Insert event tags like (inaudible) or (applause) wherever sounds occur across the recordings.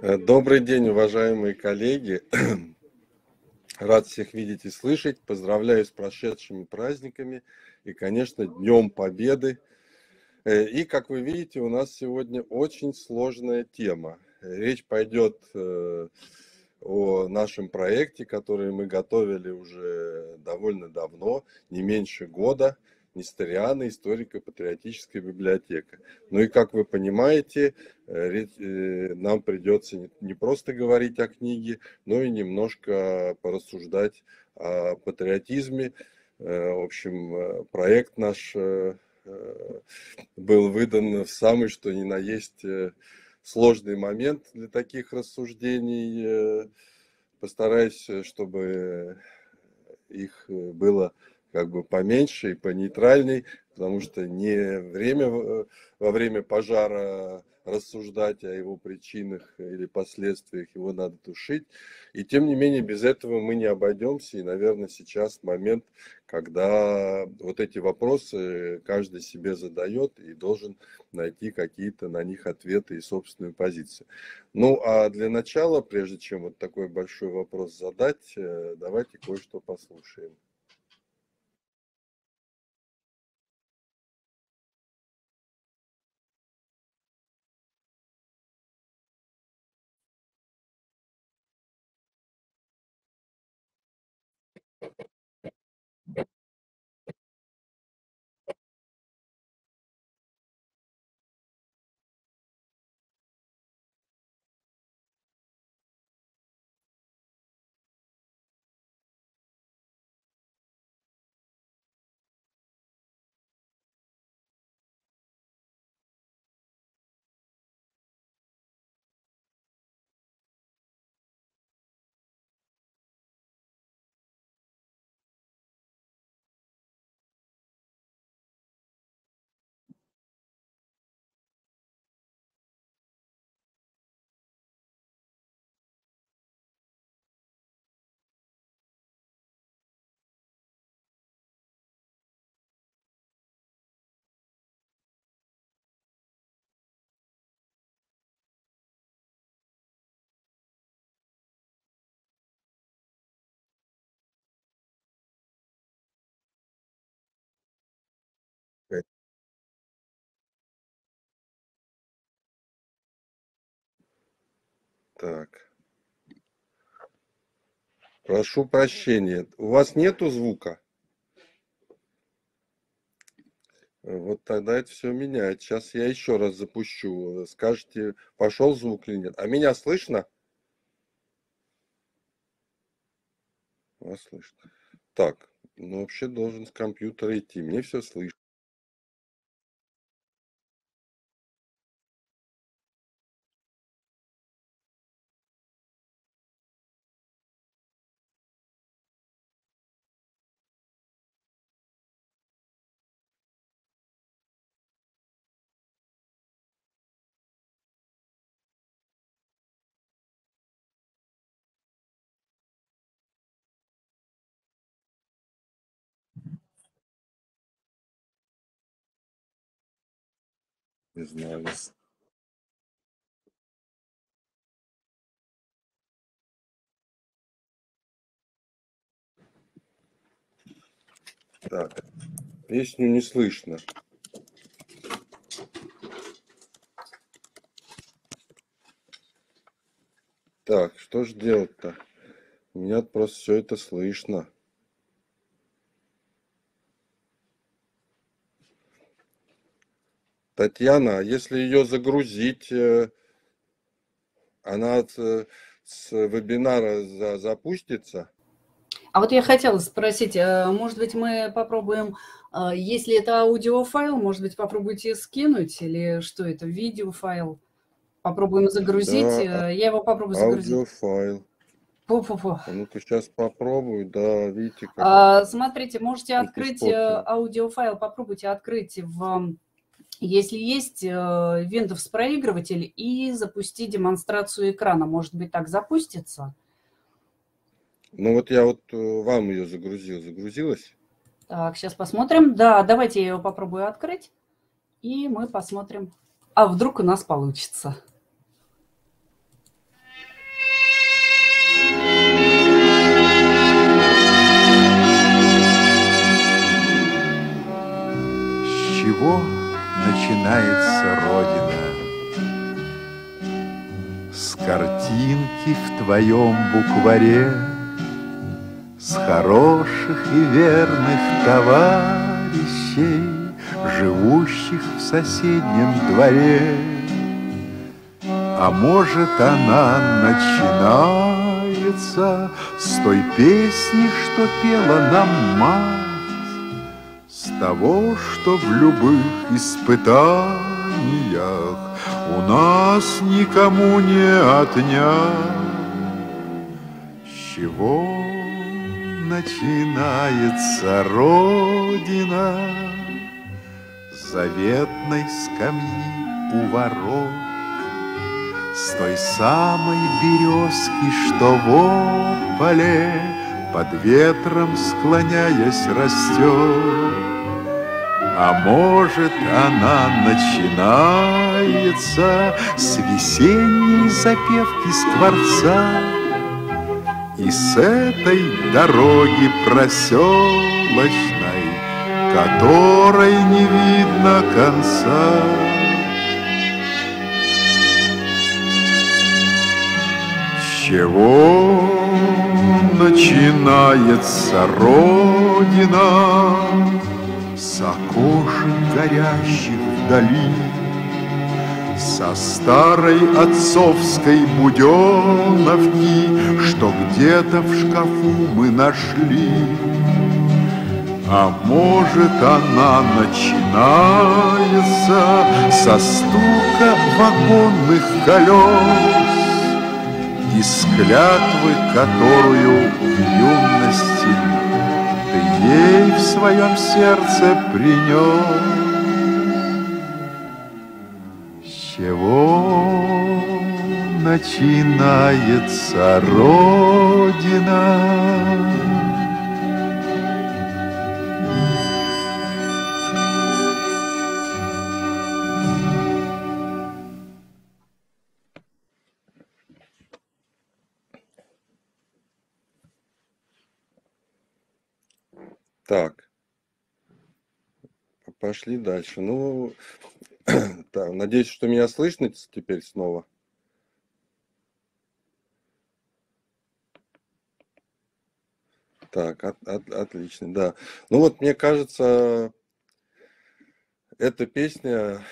Э, добрый день, уважаемые коллеги. (clears throat) Рад всех видеть и слышать. Поздравляю с прошедшими праздниками и, конечно, Днем Победы. Э, и, как вы видите, у нас сегодня очень сложная тема. Речь пойдет э, о нашем проекте, который мы готовили уже довольно давно, не меньше года – Несториана, историко-патриотическая библиотека. Ну и как вы понимаете, э, э, нам придется не просто говорить о книге, но и немножко порассуждать о патриотизме. Э, в общем, проект наш был выдан в самый что ни на есть сложный момент для таких рассуждений. Постараюсь, чтобы их было как бы поменьше и по нейтральней, потому что не время э, во время пожара рассуждать о его причинах или последствиях, его надо тушить. И тем не менее, без этого мы не обойдемся. И, наверное, сейчас момент, когда вот эти вопросы каждый себе задает и должен найти какие-то на них ответы и собственную позицию. Ну, а для начала, прежде чем вот такой большой вопрос задать, э, давайте кое-что послушаем. Так. Прошу прощения. У вас нету звука? Вот тогда это все меняет. Сейчас я еще раз запущу. Скажите, пошел звук или нет. А меня слышно? Вас слышно. Так, ну вообще должен с компьютера идти. Мне все слышно. Не знаю. Так, песню не слышно. Так, что ж делать-то? У меня просто все это слышно. Татьяна, а если ее загрузить, э, она э, с вебинара запустится? А вот я хотела спросить, э, может быть, мы попробуем, если это аудиофайл, может быть, попробуйте скинуть, или что это, видеофайл? Попробуем загрузить. Да, я его попробую загрузить. Аудиофайл. Фу-фу-фу. А ну-ка сейчас попробую, да, видите. Как а, смотрите, можете открыть аудиофайл, попробуйте открыть в если есть э, Windows проигрыватель и запустить демонстрацию экрана. Может быть, так запустится? Ну вот я вот э, вам ее загрузил. Загрузилась? Так, сейчас посмотрим. Да, давайте я ее попробую открыть. И мы посмотрим. а вдруг у нас получится. С чего начинается Родина? С картинки в твоем букваре, С хороших и верных товарищей, Живущих в соседнем дворе. А может, она начинается С той песни, что пела нам мать, того, что в любых испытаниях У нас никому не отнять. С чего начинается Родина? Заветной скамьи у ворот, С той самой березки, что в поле Под ветром склоняясь растет. А может, она начинается С весенней запевки скворца И с этой дороги проселочной Которой не видно конца. С чего начинается Родина? С окошек горящих вдали, Со старой отцовской буденовки, Что где-то в шкафу мы нашли. А может, она начинается Со стука вагонных колес, Из клятвы, которую в юности Ей в своем сердце принес. С чего начинается Родина? Так, пошли дальше. Ну, (clears throat) так, надеюсь, что меня слышно теперь снова. Так, от, от, отлично, да. Ну вот, мне кажется, эта песня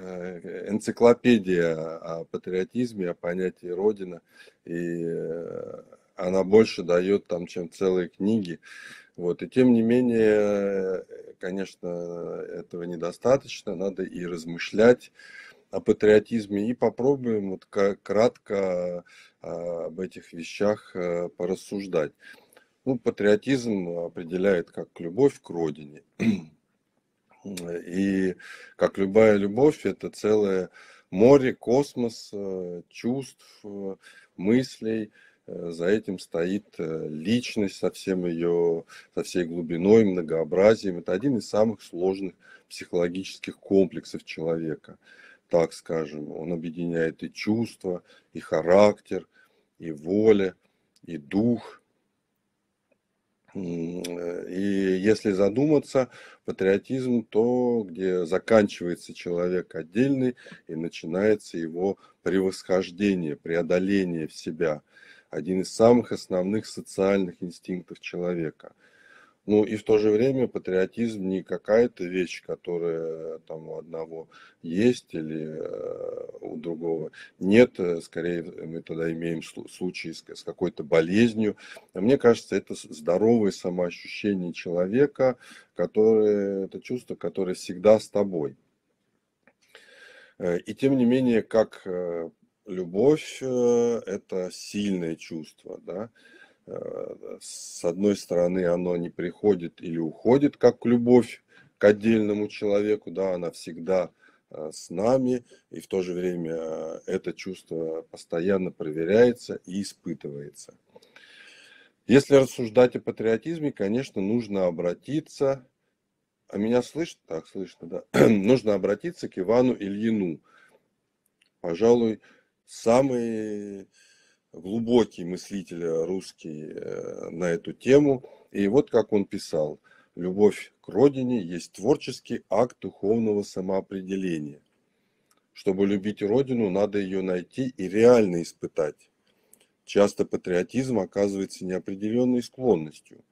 э, энциклопедия о патриотизме, о понятии Родина, и э, она больше дает там, чем целые книги. Вот, и тем не менее, конечно, этого недостаточно, надо и размышлять о патриотизме, и попробуем вот кратко а, об этих вещах э, порассуждать. Ну, патриотизм определяет как любовь к родине. (clears throat) И как любая любовь, это целое море, космос э, чувств, э, мыслей, за этим стоит э, личность со всем ее, со всей глубиной, многообразием. Это один из самых сложных психологических комплексов человека, так скажем. Он объединяет и чувства, и характер, и воля, и дух. И если задуматься, патриотизм то, где заканчивается человек отдельный и начинается его превосхождение, преодоление в себя – один из самых основных социальных инстинктов человека. Ну и в то же время патриотизм не какая-то вещь, которая там у одного есть или э, у другого нет. Скорее мы тогда имеем случай с, какой-то болезнью. А мне кажется, это здоровое самоощущение человека, которое, это чувство, которое всегда с тобой. Э, и тем не менее, как э, любовь э, – это сильное чувство, да. Э, с одной стороны, оно не приходит или уходит, как любовь к отдельному человеку, да, она всегда э, с нами, и в то же время это чувство постоянно проверяется и испытывается. Если рассуждать о патриотизме, конечно, нужно обратиться, а меня слышно? Так, слышно, да. (clears throat) нужно обратиться к Ивану Ильину, пожалуй, самый глубокий мыслитель русский э, на эту тему. И вот как он писал. Любовь к родине есть творческий акт духовного самоопределения. Чтобы любить родину, надо ее найти и реально испытать. Часто патриотизм оказывается неопределенной склонностью.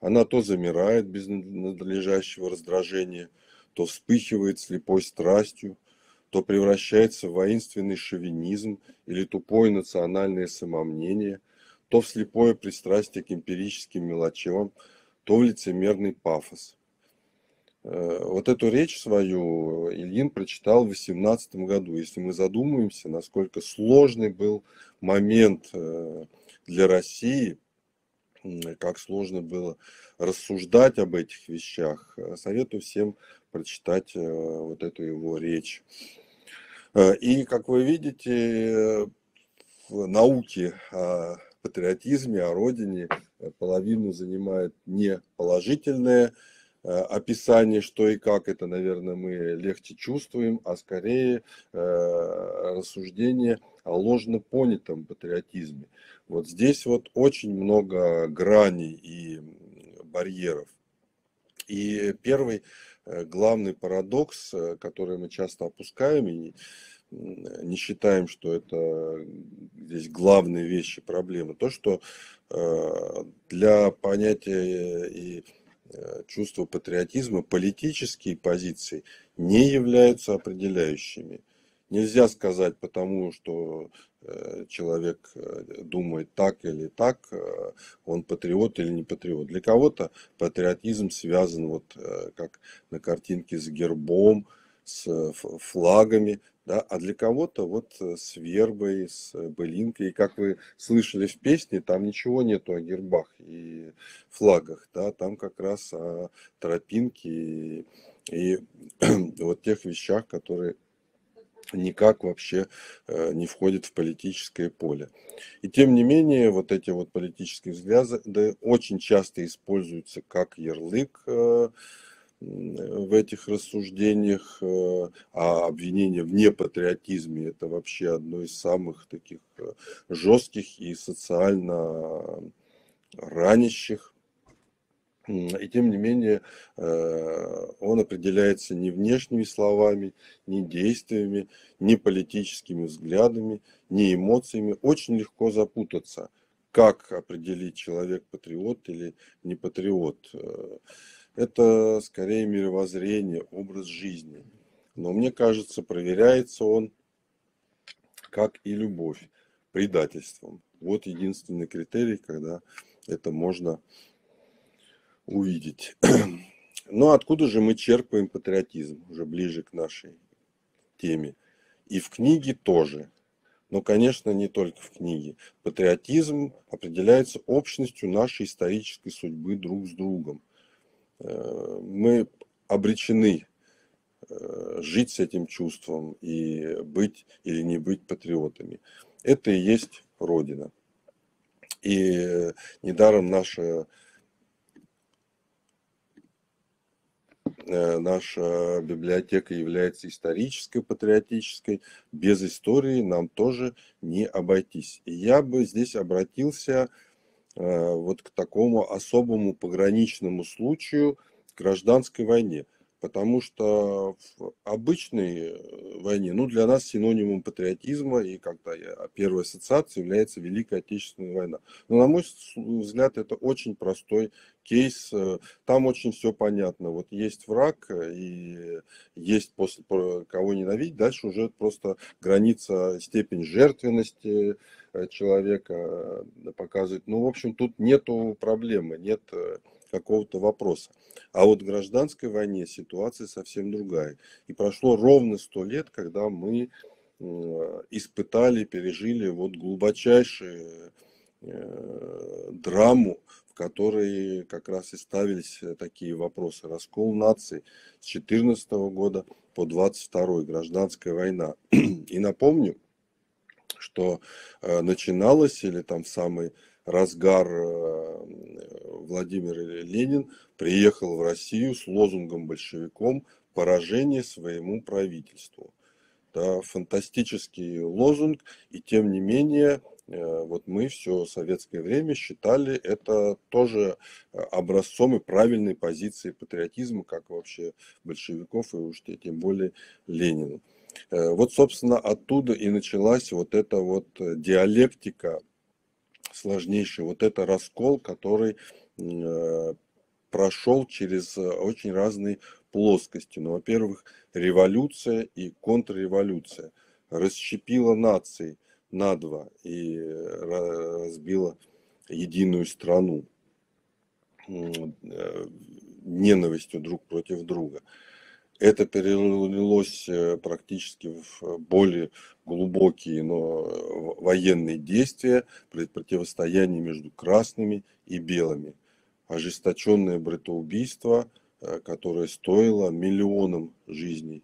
Она то замирает без надлежащего раздражения, то вспыхивает слепой страстью, то превращается в воинственный шовинизм или тупое национальное самомнение, то в слепое пристрастие к эмпирическим мелочам, то в лицемерный пафос. Э, вот эту речь свою Ильин прочитал в 18 году. Если мы задумаемся, насколько сложный был момент э, для России, как сложно было рассуждать об этих вещах, э, советую всем прочитать вот эту его речь. И, как вы видите, в науке о патриотизме, о родине половину занимает не положительное Э, описание, что и как это, наверное, мы легче чувствуем, а скорее э, рассуждение о ложно понятом патриотизме. Вот здесь вот очень много граней и барьеров. И первый э, главный парадокс, который мы часто опускаем и не считаем, что это здесь главные вещи проблемы, то, что для понятия и Э, чувство патриотизма, политические позиции не являются определяющими. Нельзя сказать потому, что э, человек э, думает так или так, он патриот или не патриот. Для кого-то патриотизм связан вот как на картинке с гербом, с флагами, да, а для кого-то вот э, с вербой, с э, былинкой. И как вы слышали в песне, там ничего нету о гербах и флагах, да, там как раз о тропинке и, и (clears throat) вот тех вещах, которые никак вообще э, не входят в политическое поле. И тем не менее, вот эти вот политические взгляды очень часто используются как ярлык в этих рассуждениях, э, а обвинение в непатриотизме это вообще одно из самых таких э, жестких и социально ранящих. И тем не менее э, он определяется не внешними словами, не действиями, не политическими взглядами, не эмоциями. Очень легко запутаться, как определить человек патриот или не патриот это скорее мировоззрение, образ жизни. Но мне кажется, проверяется он, как и любовь, предательством. Вот единственный критерий, когда это можно увидеть. (clears throat) Но откуда же мы черпаем патриотизм, уже ближе к нашей теме? И в книге тоже. Но, конечно, не только в книге. Патриотизм определяется общностью нашей исторической судьбы друг с другом. Э, мы обречены э, жить с этим чувством и быть или не быть патриотами. Это и есть Родина. И недаром наша, наша библиотека является исторической, патриотической. Без истории нам тоже не обойтись. И я бы здесь обратился Э, вот к такому особому пограничному случаю гражданской войне. Потому что в обычной э, войне, ну, для нас синонимом патриотизма и как-то первая ассоциация является Великая Отечественная война. Но, на мой взгляд, это очень простой кейс. Э, там очень все понятно. Вот есть враг и есть после кого ненавидеть. Дальше уже просто граница, степень жертвенности, Э, человека э, показывает. Ну, в общем, тут нету проблемы, нет э, какого-то вопроса. А вот в гражданской войне ситуация совсем другая. И прошло ровно сто лет, когда мы испытали, пережили вот глубочайшую драму, в которой как раз и ставились такие вопросы. Раскол нации с 14 года по 22 гражданская война. (clears throat) И напомню, что э, начиналось или там самый разгар э, Владимир Ленин приехал в Россию с лозунгом большевиком поражение своему правительству. да, фантастический лозунг, и тем не менее Э, вот мы все советское время считали это тоже э, образцом и правильной позиции патриотизма, как вообще большевиков и уж тем более Ленина. Вот, собственно, оттуда и началась вот эта вот диалектика сложнейшая, вот это раскол, который прошел через очень разные плоскости. Ну, во-первых, революция и контрреволюция расщепила нации – на два и разбила единую страну э, ненавистью друг против друга. Это перелилось э, практически в более глубокие, но военные действия, противостояние между красными и белыми. Ожесточенное братоубийство, э, которое стоило миллионам жизней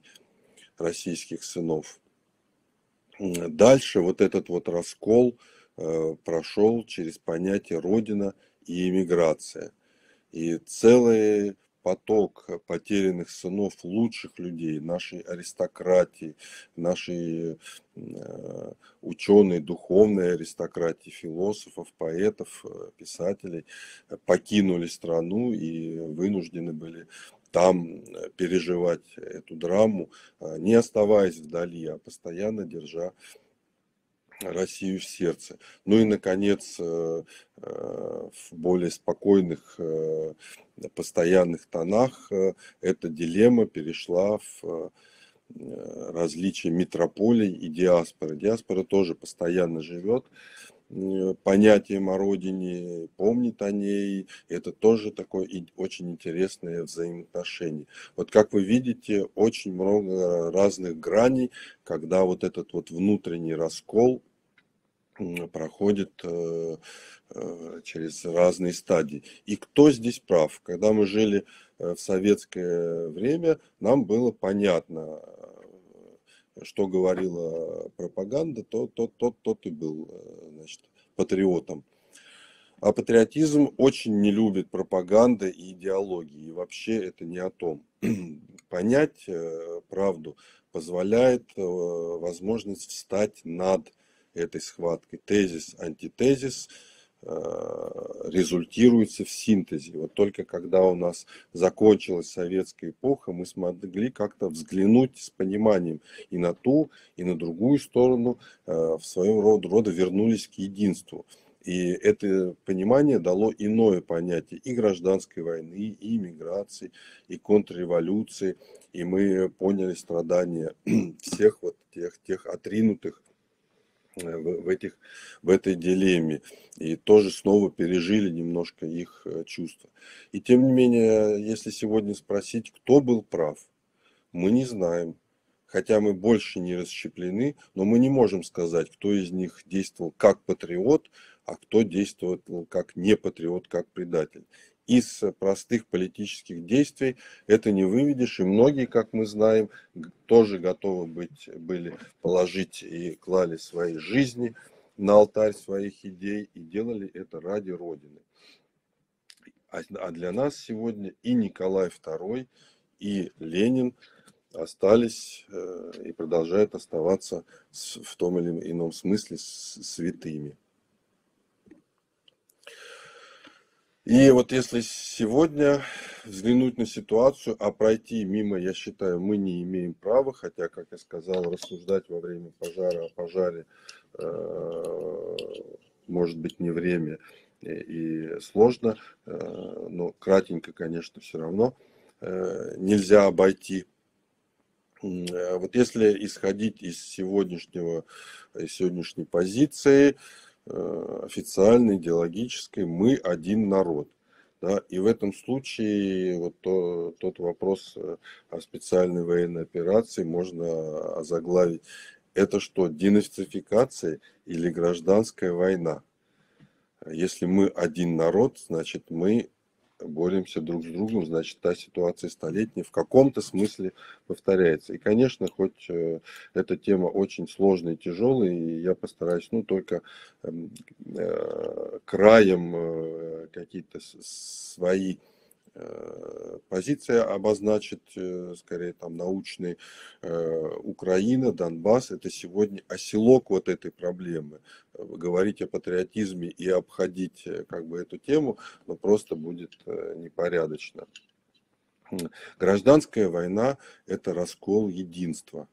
российских сынов. Дальше вот этот вот раскол э, прошел через понятие Родина и иммиграция. И целый поток потерянных сынов лучших людей, нашей аристократии, нашей э, ученой, духовной аристократии, философов, поэтов, э, писателей покинули страну и вынуждены были там э, переживать эту драму, не оставаясь вдали, а постоянно держа Россию в сердце. Ну и, наконец, э, э, в более спокойных, постоянных тонах эта дилемма перешла в различие метрополий и диаспоры. Диаспора тоже постоянно живет понятием о родине, помнит о ней. Это тоже такое очень интересное взаимоотношение. Вот как вы видите, очень много разных граней, когда вот этот вот внутренний раскол проходит э, э, через разные стадии. И кто здесь прав? Когда мы жили э, в советское время, нам было понятно, что говорила пропаганда, то тот, тот, тот и был значит, патриотом. А патриотизм очень не любит пропаганды и идеологии. И вообще это не о том. (clears throat) Понять правду позволяет возможность встать над этой схваткой. Тезис, антитезис – Э, результируется в синтезе. Вот только когда у нас закончилась советская эпоха, мы смогли как-то взглянуть с пониманием и на ту, и на другую сторону, э, в своем роде, рода вернулись к единству. И это понимание дало иное понятие и гражданской войны, и иммиграции, и контрреволюции. И мы поняли страдания (clears throat) всех вот тех, тех отринутых в, в, этих, в этой дилемме. И тоже снова пережили немножко их э, чувства. И тем не менее, если сегодня спросить, кто был прав, мы не знаем. Хотя мы больше не расщеплены, но мы не можем сказать, кто из них действовал как патриот, а кто действовал как не патриот, как предатель из простых политических действий это не выведешь. И многие, как мы знаем, тоже готовы быть, были положить и клали свои жизни на алтарь своих идей и делали это ради Родины. А, а для нас сегодня и Николай II, и Ленин остались э, и продолжают оставаться в том или ином смысле святыми. И вот если сегодня взглянуть на ситуацию, а пройти мимо, я считаю, мы не имеем права, хотя, как я сказал, рассуждать во время пожара о пожаре э, может быть не время и, сложно, э, но кратенько, конечно, все равно э, нельзя обойти. Вот если исходить из сегодняшнего, из сегодняшней позиции, официальной, идеологической, мы один народ. Да, и в этом случае вот то, тот вопрос э, о специальной военной операции можно озаглавить. Это что, династификация или гражданская война? Если мы один народ, значит мы боремся друг с другом, значит, та ситуация столетняя в каком-то смысле повторяется. И, конечно, хоть э, эта тема очень сложная и тяжелая, и я постараюсь, ну, только эм, э, краем э, какие-то свои позиция обозначит, э, скорее, там, научный э, Украина, Донбасс, это сегодня оселок вот этой проблемы. Говорить о патриотизме и обходить как бы эту тему, ну, просто будет непорядочно. Гражданская война – это раскол единства.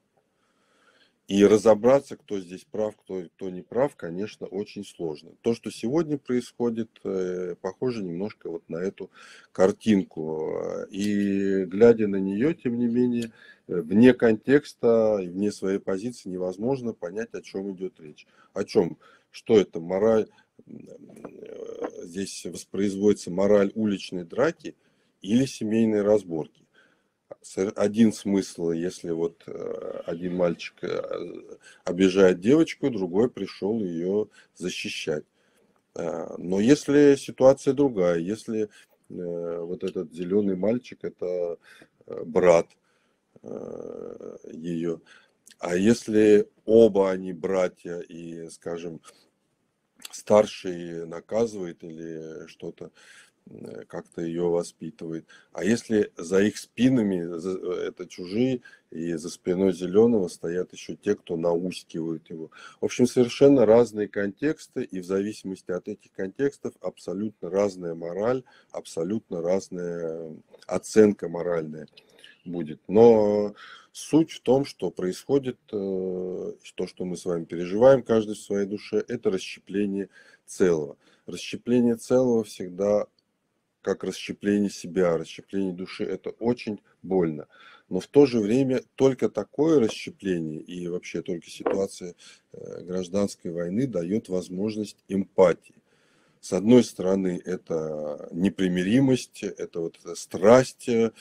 И разобраться, кто здесь прав, кто, кто не прав, конечно, очень сложно. То, что сегодня происходит, э, похоже немножко вот на эту картинку. И глядя на нее, тем не менее, э, вне контекста и вне своей позиции невозможно понять, о чем идет речь. О чем? Что это? Мораль, э, здесь воспроизводится мораль уличной драки или семейной разборки один смысл, если вот э, один мальчик э, обижает девочку, другой пришел ее защищать. А, но если ситуация другая, если э, вот этот зеленый мальчик это брат ее, а если оба они братья и, скажем, старший наказывает или что-то, Э, как-то ее воспитывает. А если за их спинами э, это чужие, и за спиной зеленого стоят еще те, кто наускивают его. В общем, совершенно разные контексты, и в зависимости от этих контекстов абсолютно разная мораль, абсолютно разная оценка моральная будет. Но суть в том, что происходит, э, то, что мы с вами переживаем, каждый в своей душе, это расщепление целого. Расщепление целого всегда как расщепление себя, расщепление души. Это очень больно. Но в то же время только такое расщепление и вообще только ситуация э, гражданской войны дает возможность эмпатии. С одной стороны, это непримиримость, это вот страсть, Э,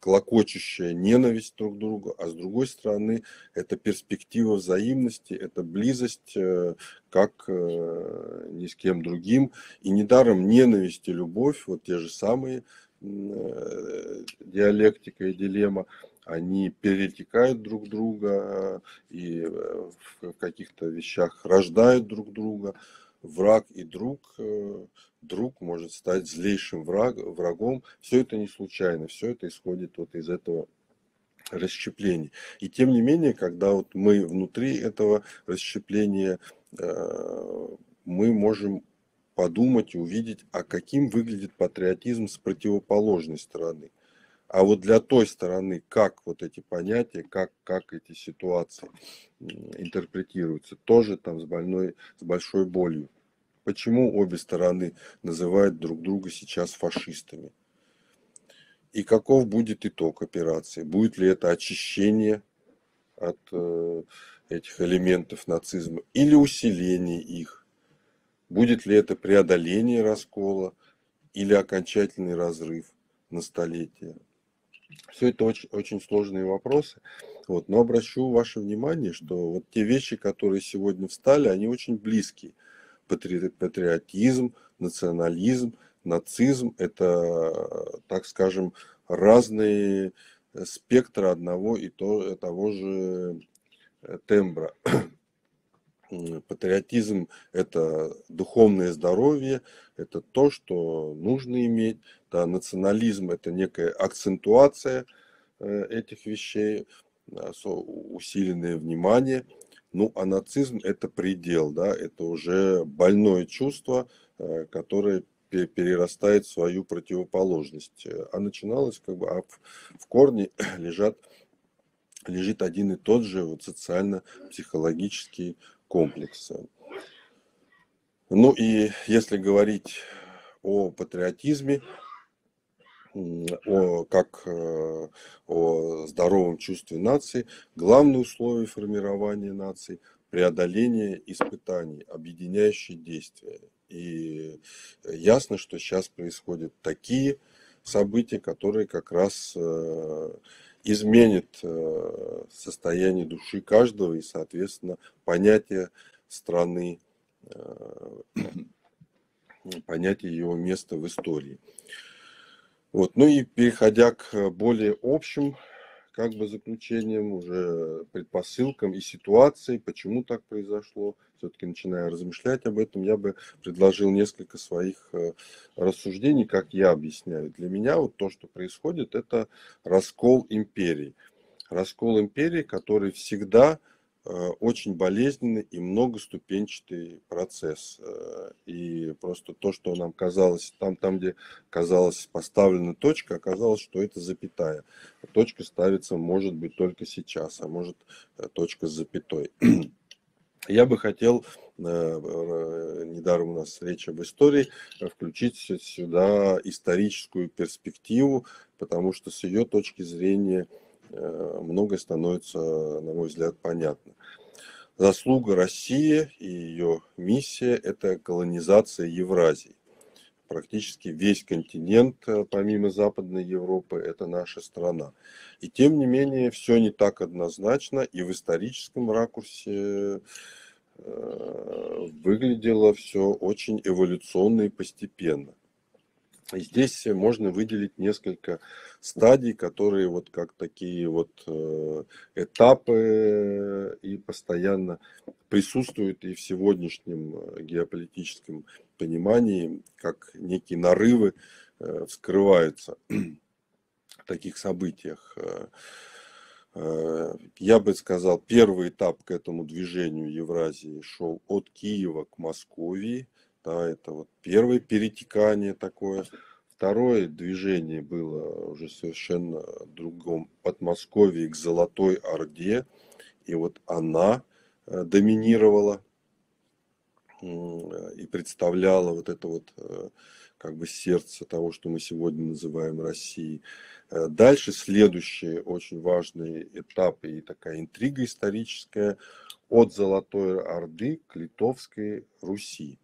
клокочущая ненависть друг к другу, а с другой стороны это перспектива взаимности, это близость э, как э, ни с кем другим. И недаром ненависть и любовь, вот те же самые диалектика и дилемма, они перетекают друг друга и в каких-то вещах рождают друг друга. Враг и друг друг может стать злейшим враг, врагом. Все это не случайно, все это исходит вот из этого расщепления. И тем не менее, когда вот мы внутри этого расщепления, э, мы можем подумать и увидеть, а каким выглядит патриотизм с противоположной стороны. А вот для той стороны, как вот эти понятия, как, как эти ситуации интерпретируются, тоже там с, больной, с большой болью. Почему обе стороны называют друг друга сейчас фашистами? И каков будет итог операции? Будет ли это очищение от э, этих элементов нацизма или усиление их? Будет ли это преодоление раскола или окончательный разрыв на столетие? Все это очень, очень сложные вопросы. Вот, но обращу ваше внимание, что вот те вещи, которые сегодня встали, они очень близкие патриотизм, национализм, нацизм – это, так скажем, разные спектры одного и того же э, тембра. Патриотизм – это духовное здоровье, это то, что нужно иметь. Да, национализм – это некая акцентуация э, этих вещей, усиленное внимание – ну, а нацизм – это предел, да, это уже больное чувство, э, которое перерастает в свою противоположность. А начиналось как бы, а в корне (clears throat) лежат, лежит один и тот же вот социально-психологический комплекс. Ну и если говорить о патриотизме, о, как э, о здоровом чувстве нации, главное условие формирования нации – преодоление испытаний, объединяющие действия. И ясно, что сейчас происходят такие события, которые как раз э, изменят э, состояние души каждого и, соответственно, понятие страны, (coughs) понятие его места в истории. Вот. Ну и переходя к более общим как бы заключениям, уже предпосылкам и ситуации, почему так произошло. Все-таки начиная размышлять об этом, я бы предложил несколько своих э, рассуждений, как я объясняю. Для меня вот то, что происходит, это раскол империй. Раскол империи, который всегда Э, очень болезненный и многоступенчатый процесс. Э, и просто то, что нам казалось, там, там где казалось поставлена точка, оказалось, что это запятая. Точка ставится, может быть, только сейчас, а может точка с запятой. (clears throat) Я бы хотел, недаром у нас речь об истории, включить сюда историческую перспективу, потому что с ее точки зрения Э, многое становится, на мой взгляд, понятно. Заслуга России и ее миссия – это колонизация Евразии. Практически весь континент, э, помимо Западной Европы, это наша страна. И тем не менее, все не так однозначно, и в историческом ракурсе э, выглядело все очень эволюционно и постепенно. Здесь можно выделить несколько стадий, которые вот как такие вот э, этапы и постоянно присутствуют и в сегодняшнем э, геополитическом понимании, как некие нарывы э, вскрываются в таких событиях. Я бы сказал, первый этап к этому движению Евразии шел от Киева к Московии – да, это вот первое перетекание такое. Второе движение было уже совершенно другом Подмосковье к Золотой Орде. И вот она э, доминировала и представляла вот это вот э, как бы сердце того, что мы сегодня называем Россией. Э, дальше следующий очень важный этап и такая интрига историческая от Золотой Орды к Литовской Руси.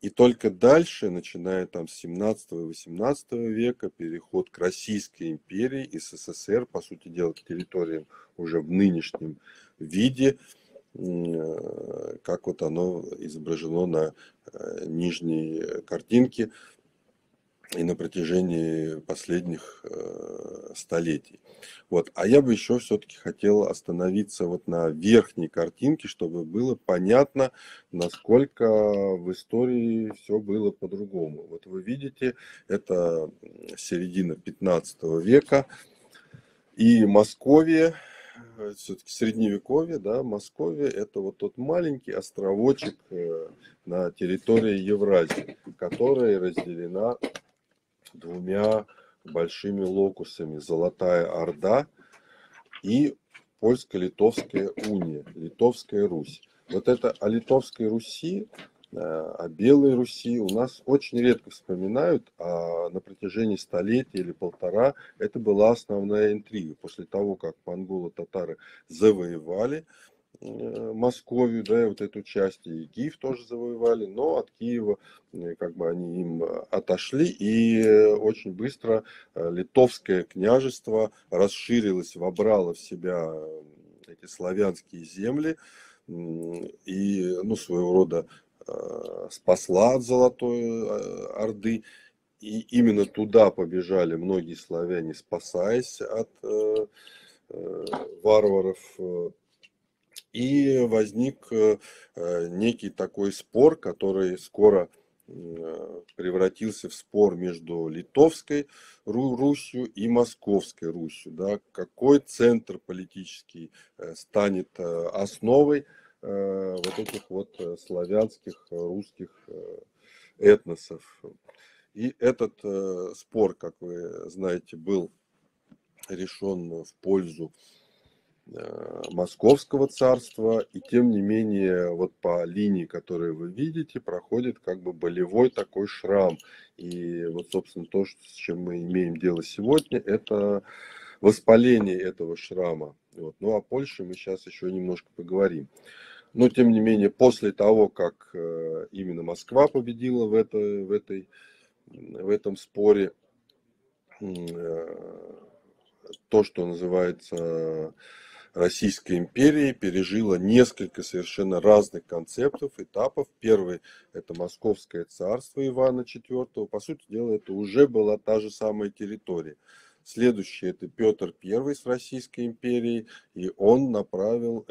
И только дальше, начиная там с 17-18 века, переход к Российской империи и СССР, по сути дела, к территориям уже в нынешнем виде, э, как вот оно изображено на э, нижней картинке, и на протяжении последних э, столетий. Вот. А я бы еще все-таки хотел остановиться вот на верхней картинке, чтобы было понятно, насколько в истории все было по-другому. Вот вы видите, это середина 15 века, и Московия, э, все-таки средневековье, да, Московия это вот тот маленький островочек э, на территории Евразии, которая разделена двумя большими локусами Золотая Орда и Польско-Литовская уния, Литовская Русь. Вот это о Литовской Руси, э, о Белой Руси у нас очень редко вспоминают, а на протяжении столетия или полтора это была основная интрига. После того, как монголы-татары завоевали Московию, да, и вот эту часть, и Киев тоже завоевали, но от Киева э, как бы они им э, отошли, и очень быстро литовское княжество расширилось, вобрало в себя эти славянские земли, и, ну, своего рода спасла от Золотой Орды, и именно туда побежали многие славяне, спасаясь от варваров, и возник э, э, некий такой спор, который скоро э, превратился в спор между Литовской Русью и Московской Русью. Да, какой центр политический станет основой вот этих вот славянских русских этносов. И этот спор, как вы знаете, был решен в пользу Московского царства, и тем не менее вот по линии, которую вы видите, проходит как бы болевой такой шрам. И вот, собственно, то, с чем мы имеем дело сегодня, это воспаление этого шрама. Вот. Ну, о Польше мы сейчас еще немножко поговорим. Но, тем не менее, после того, как э, именно Москва победила в, это, в, этой, в этом споре, э, то, что называется Российской империи пережила несколько совершенно разных концептов, этапов. Первый – это Московское царство Ивана IV. По сути дела, это уже была та же самая территория. Следующий это Петр I с Российской империей, и он направил,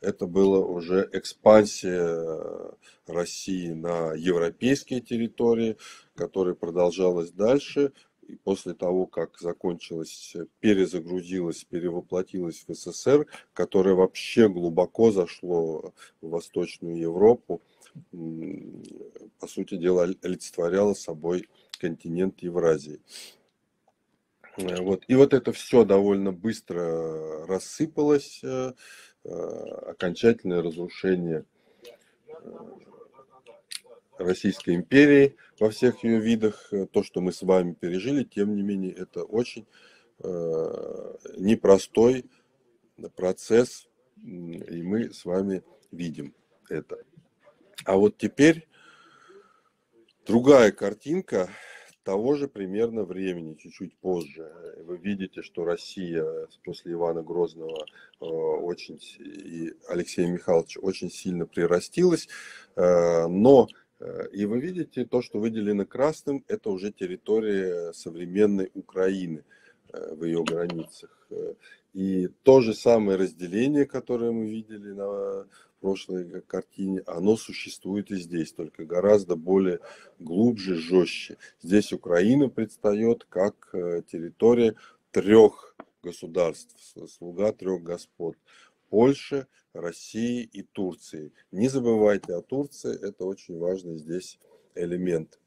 это было уже экспансия России на европейские территории, которая продолжалась дальше и после того, как закончилась, перезагрузилась, перевоплотилась в СССР, которое вообще глубоко зашло в Восточную Европу, по сути дела, олицетворяло собой континент Евразии. Э, вот. И вот это все довольно быстро рассыпалось, э, э, окончательное разрушение Российской империи во всех ее видах, то, что мы с вами пережили, тем не менее, это очень э, непростой процесс, и мы с вами видим это. А вот теперь другая картинка того же примерно времени, чуть-чуть позже. Вы видите, что Россия после Ивана Грозного э, очень, и Алексея Михайловича очень сильно прирастилась, но Э, и вы видите, то, что выделено красным, это уже территория современной Украины э, в ее границах. Э, и то же самое разделение, которое мы видели на прошлой картине, оно существует и здесь, только гораздо более глубже, жестче. Здесь Украина предстает как территория трех государств, слуга трех господ. Польши, России и Турции. Не забывайте о Турции, это очень важный здесь элемент.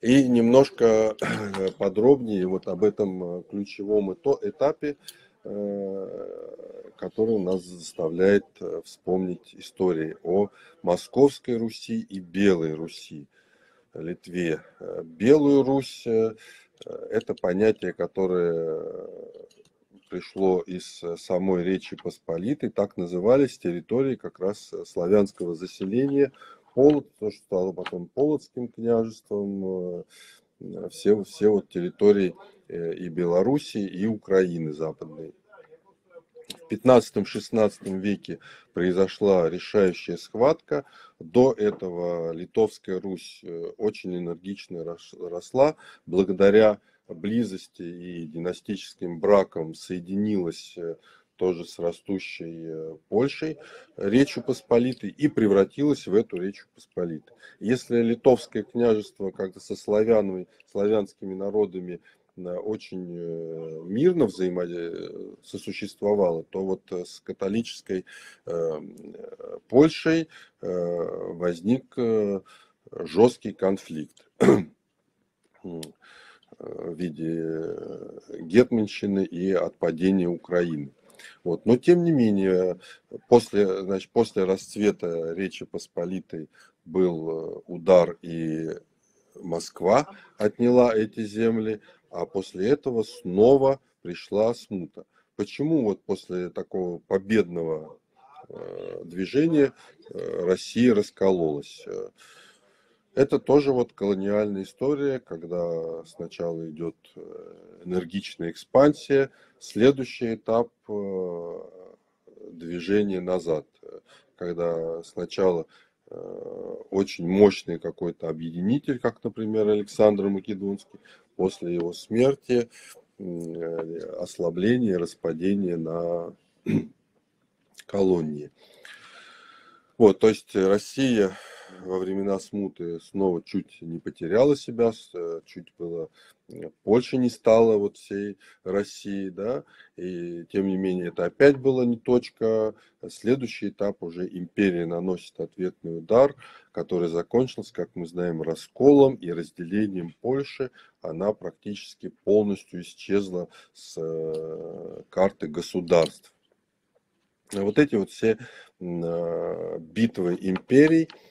И немножко (clears throat) подробнее вот об этом ключевом этапе, э, который нас заставляет вспомнить истории о Московской Руси и Белой Руси, Литве. Белую Русь э, – это понятие, которое пришло из э, самой Речи Посполитой, так назывались территории как раз э, славянского заселения, Полоц, то, что стало потом Полоцким княжеством, э, все, все вот территории и Белоруссии, и Украины западной. В 15-16 веке произошла решающая схватка. До этого Литовская Русь очень энергично росла благодаря близости и династическим браком соединилась э, тоже с растущей э, Польшей, Речью Посполитой, и превратилась в эту Речь Посполитой. Если литовское княжество как-то со славянами, славянскими народами э, очень мирно взаимодействовало, сосуществовало, то вот с католической Польшей возник жесткий конфликт (clears throat) в виде э, гетманщины и отпадения Украины. Вот. Но тем не менее, после, значит, после расцвета Речи Посполитой был э, удар и Москва отняла эти земли, а после этого снова пришла смута. Почему вот после такого победного э, движения Россия раскололась? Это тоже вот колониальная история, когда сначала идет э, энергичная экспансия, следующий этап э, движения назад, когда сначала э, очень мощный какой-то объединитель, как, например, Александр Македонский, после его смерти ослабление, распадение на (clears throat) колонии. Вот, то есть Россия во времена смуты снова чуть не потеряла себя, э, чуть было Польша не стала вот всей России, да, и тем не менее это опять была не точка. Следующий этап уже империя наносит ответный удар, который закончился, как мы знаем, расколом и разделением Польши. Она практически полностью исчезла с э, карты государств. Вот эти вот все битвы империй, Э,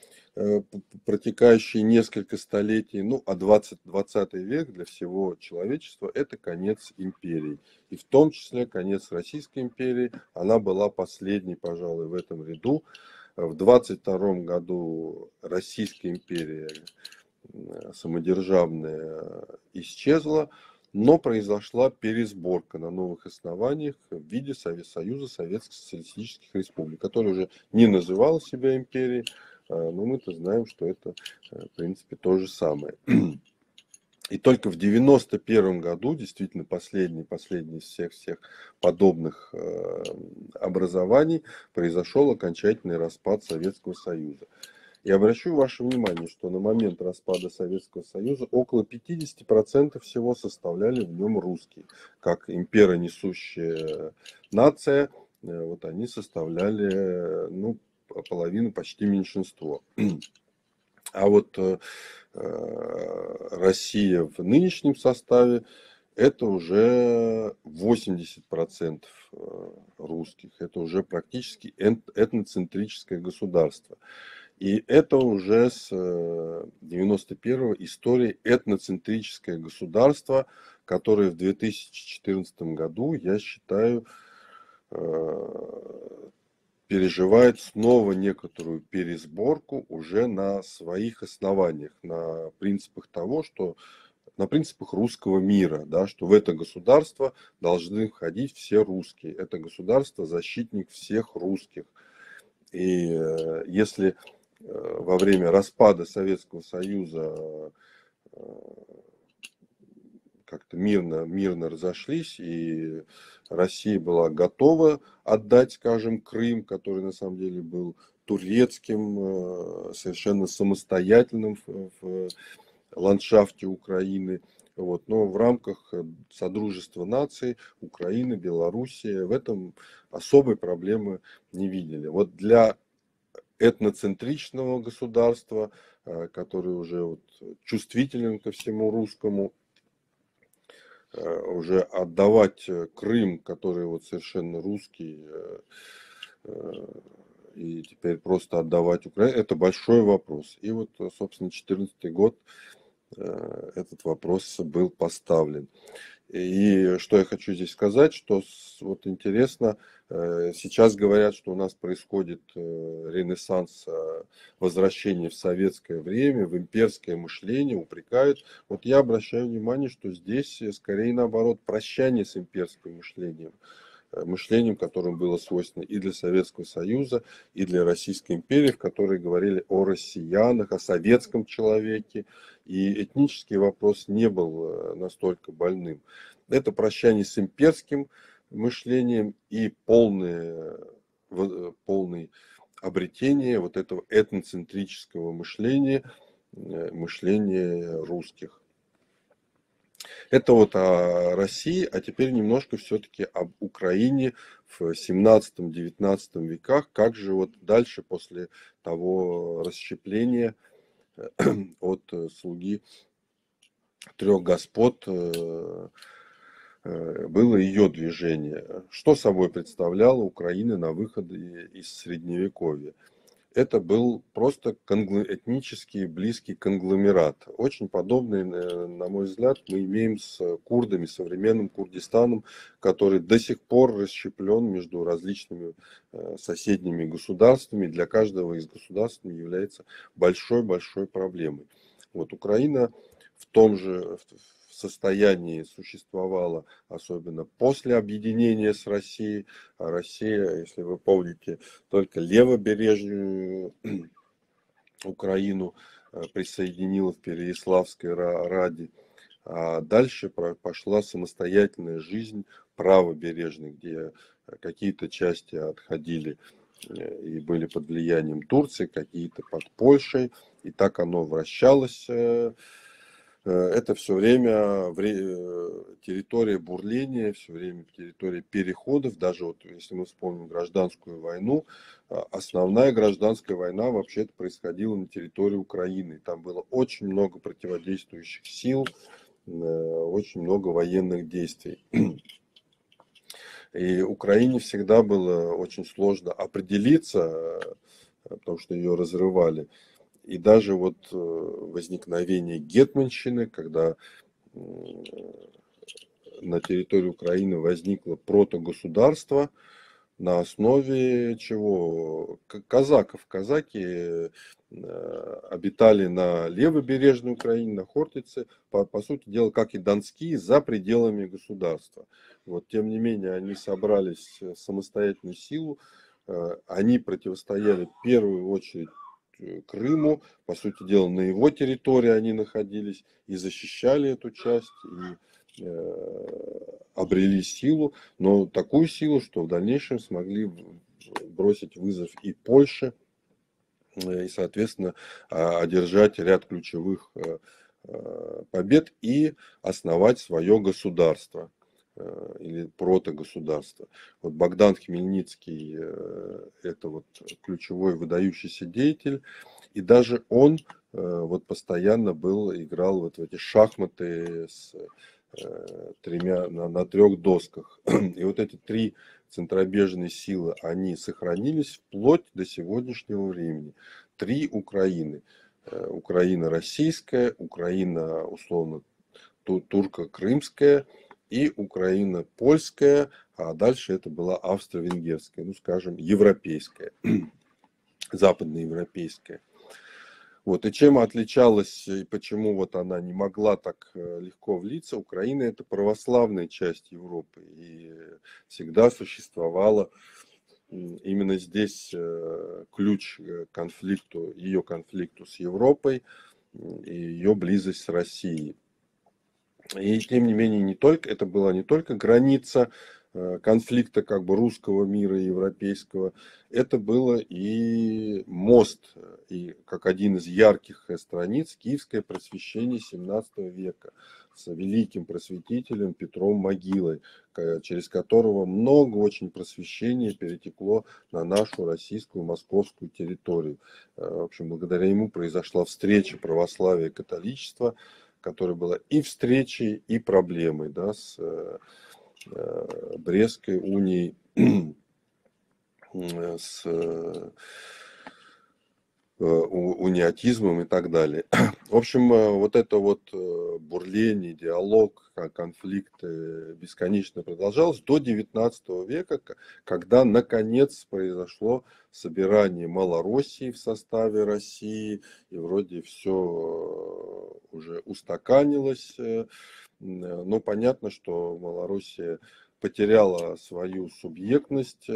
протекающие несколько столетий, ну, а 20, 20 век для всего человечества – это конец империи. И в том числе конец Российской империи, она была последней, пожалуй, в этом ряду. В 22 году Российская империя э, самодержавная исчезла, но произошла пересборка на новых основаниях в виде Союза Советских Социалистических Республик, который уже не называл себя империей, но мы-то знаем, что это, э, в принципе, то же самое. И только в 91 году, действительно последний, последний из всех-всех подобных э, образований, произошел окончательный распад Советского Союза. И обращу ваше внимание, что на момент распада Советского Союза около 50% всего составляли в нем русские. Как имперонесущая нация, э, вот они составляли ну, половину, почти меньшинство. (clears throat) А вот э, Э, Россия в нынешнем составе, это уже 80% э, русских. Это уже практически этноцентрическое государство. И это уже с 91-го э, история этноцентрическое государство, которое в 2014 году, я считаю, переживает снова некоторую пересборку уже на своих основаниях, на принципах того, что на принципах русского мира, да, что в это государство должны входить все русские. Это государство защитник всех русских. И э, если э, во время распада Советского Союза э, как-то мирно, мирно разошлись, и Россия была готова отдать, скажем, Крым, который на самом деле был турецким, э, совершенно самостоятельным в, в ландшафте Украины. Вот. Но в рамках Содружества наций Украина, Белоруссия в этом особой проблемы не видели. Вот для этноцентричного государства, э, который уже вот чувствителен ко всему русскому, Э, уже отдавать э, Крым, который вот совершенно русский, э, и теперь просто отдавать Украину, это большой вопрос. И вот, собственно, 2014 год этот вопрос был поставлен. И что я хочу здесь сказать, что вот интересно, э, сейчас говорят, что у нас происходит э, ренессанс э, возвращения в советское время, в имперское мышление, упрекают. Вот я обращаю внимание, что здесь скорее наоборот прощание с имперским мышлением мышлением, которым было свойственно и для Советского Союза, и для Российской империи, в которой говорили о россиянах, о советском человеке, и этнический вопрос не был э, настолько больным. Это прощание с имперским мышлением и полное, э, полное обретение вот этого этноцентрического мышления, э, мышления русских. Это вот о России, а теперь немножко все-таки об Украине в 17-19 веках. Как же вот дальше после того расщепления (clears throat) от э, слуги трех господ э, э, было ее движение. Что собой представляла Украина на выходе из Средневековья? это был просто этнический близкий конгломерат. Очень подобный, на мой взгляд, мы имеем с курдами, современным Курдистаном, который до сих пор расщеплен между различными э, соседними государствами. Для каждого из государств является большой-большой проблемой. Вот Украина в том же, состоянии существовала, особенно после объединения с Россией. А Россия, если вы помните, только левобережную Украину э, присоединила в Переяславской Раде. А дальше пошла самостоятельная жизнь правобережной, где какие-то части отходили э, и были под влиянием Турции, какие-то под Польшей. И так оно вращалось э, Э, это все время э, территория бурления, все время территория переходов. Даже вот если мы вспомним гражданскую войну, а, основная гражданская война вообще-то происходила на территории Украины. Там было очень много противодействующих сил, э, очень много военных действий. И Украине всегда было очень сложно определиться, потому что ее разрывали и даже вот э, возникновение гетманщины, когда на территории Украины возникло протогосударство, на основе чего казаков. Казаки э, обитали на левобережной Украине, на Хортице, по, по сути дела, как и донские, за пределами государства. Вот, тем не менее, они собрались в самостоятельную силу, э, они противостояли в первую очередь Крыму, по сути дела, на его территории они находились и защищали эту часть, и обрели силу, но такую силу, что в дальнейшем смогли бросить вызов и Польше, и, соответственно, а, одержать ряд ключевых побед и основать свое государство. Э, или протогосударства. Вот Богдан Хмельницкий э, это вот ключевой выдающийся деятель, и даже он э, вот постоянно был, играл вот в эти шахматы с тремя, на, на трех досках. (clears throat) И вот эти три центробежные силы, они сохранились вплоть до сегодняшнего времени. Три Украины. Украина российская, Украина условно турко-крымская и Украина польская, а дальше это была австро-венгерская, ну скажем, европейская, (clears throat) западноевропейская. Вот, и чем отличалась, и почему вот она не могла так э, легко влиться, Украина это православная часть Европы, и всегда существовала именно здесь э, ключ к конфликту, ее конфликту с Европой и ее близость с Россией. И тем не менее, не только, это была не только граница э, конфликта как бы русского мира и европейского, это было и мост, и как один из ярких страниц киевское просвещение 17 века с великим просветителем Петром Могилой, через которого много очень просвещения перетекло на нашу российскую московскую территорию. Э, в общем, благодаря ему произошла встреча православия и католичества, которая была и встречей, и проблемой да, с э, э Брестской унией, (clears throat) с э, униатизмом и так далее. (clears throat) В общем, э, вот это вот э, бурление, диалог, конфликт бесконечно продолжалось до 19 века, когда наконец произошло собирание Малороссии в составе России, и вроде все э, уже устаканилось. Но понятно, что Малороссия потеряла свою субъектность,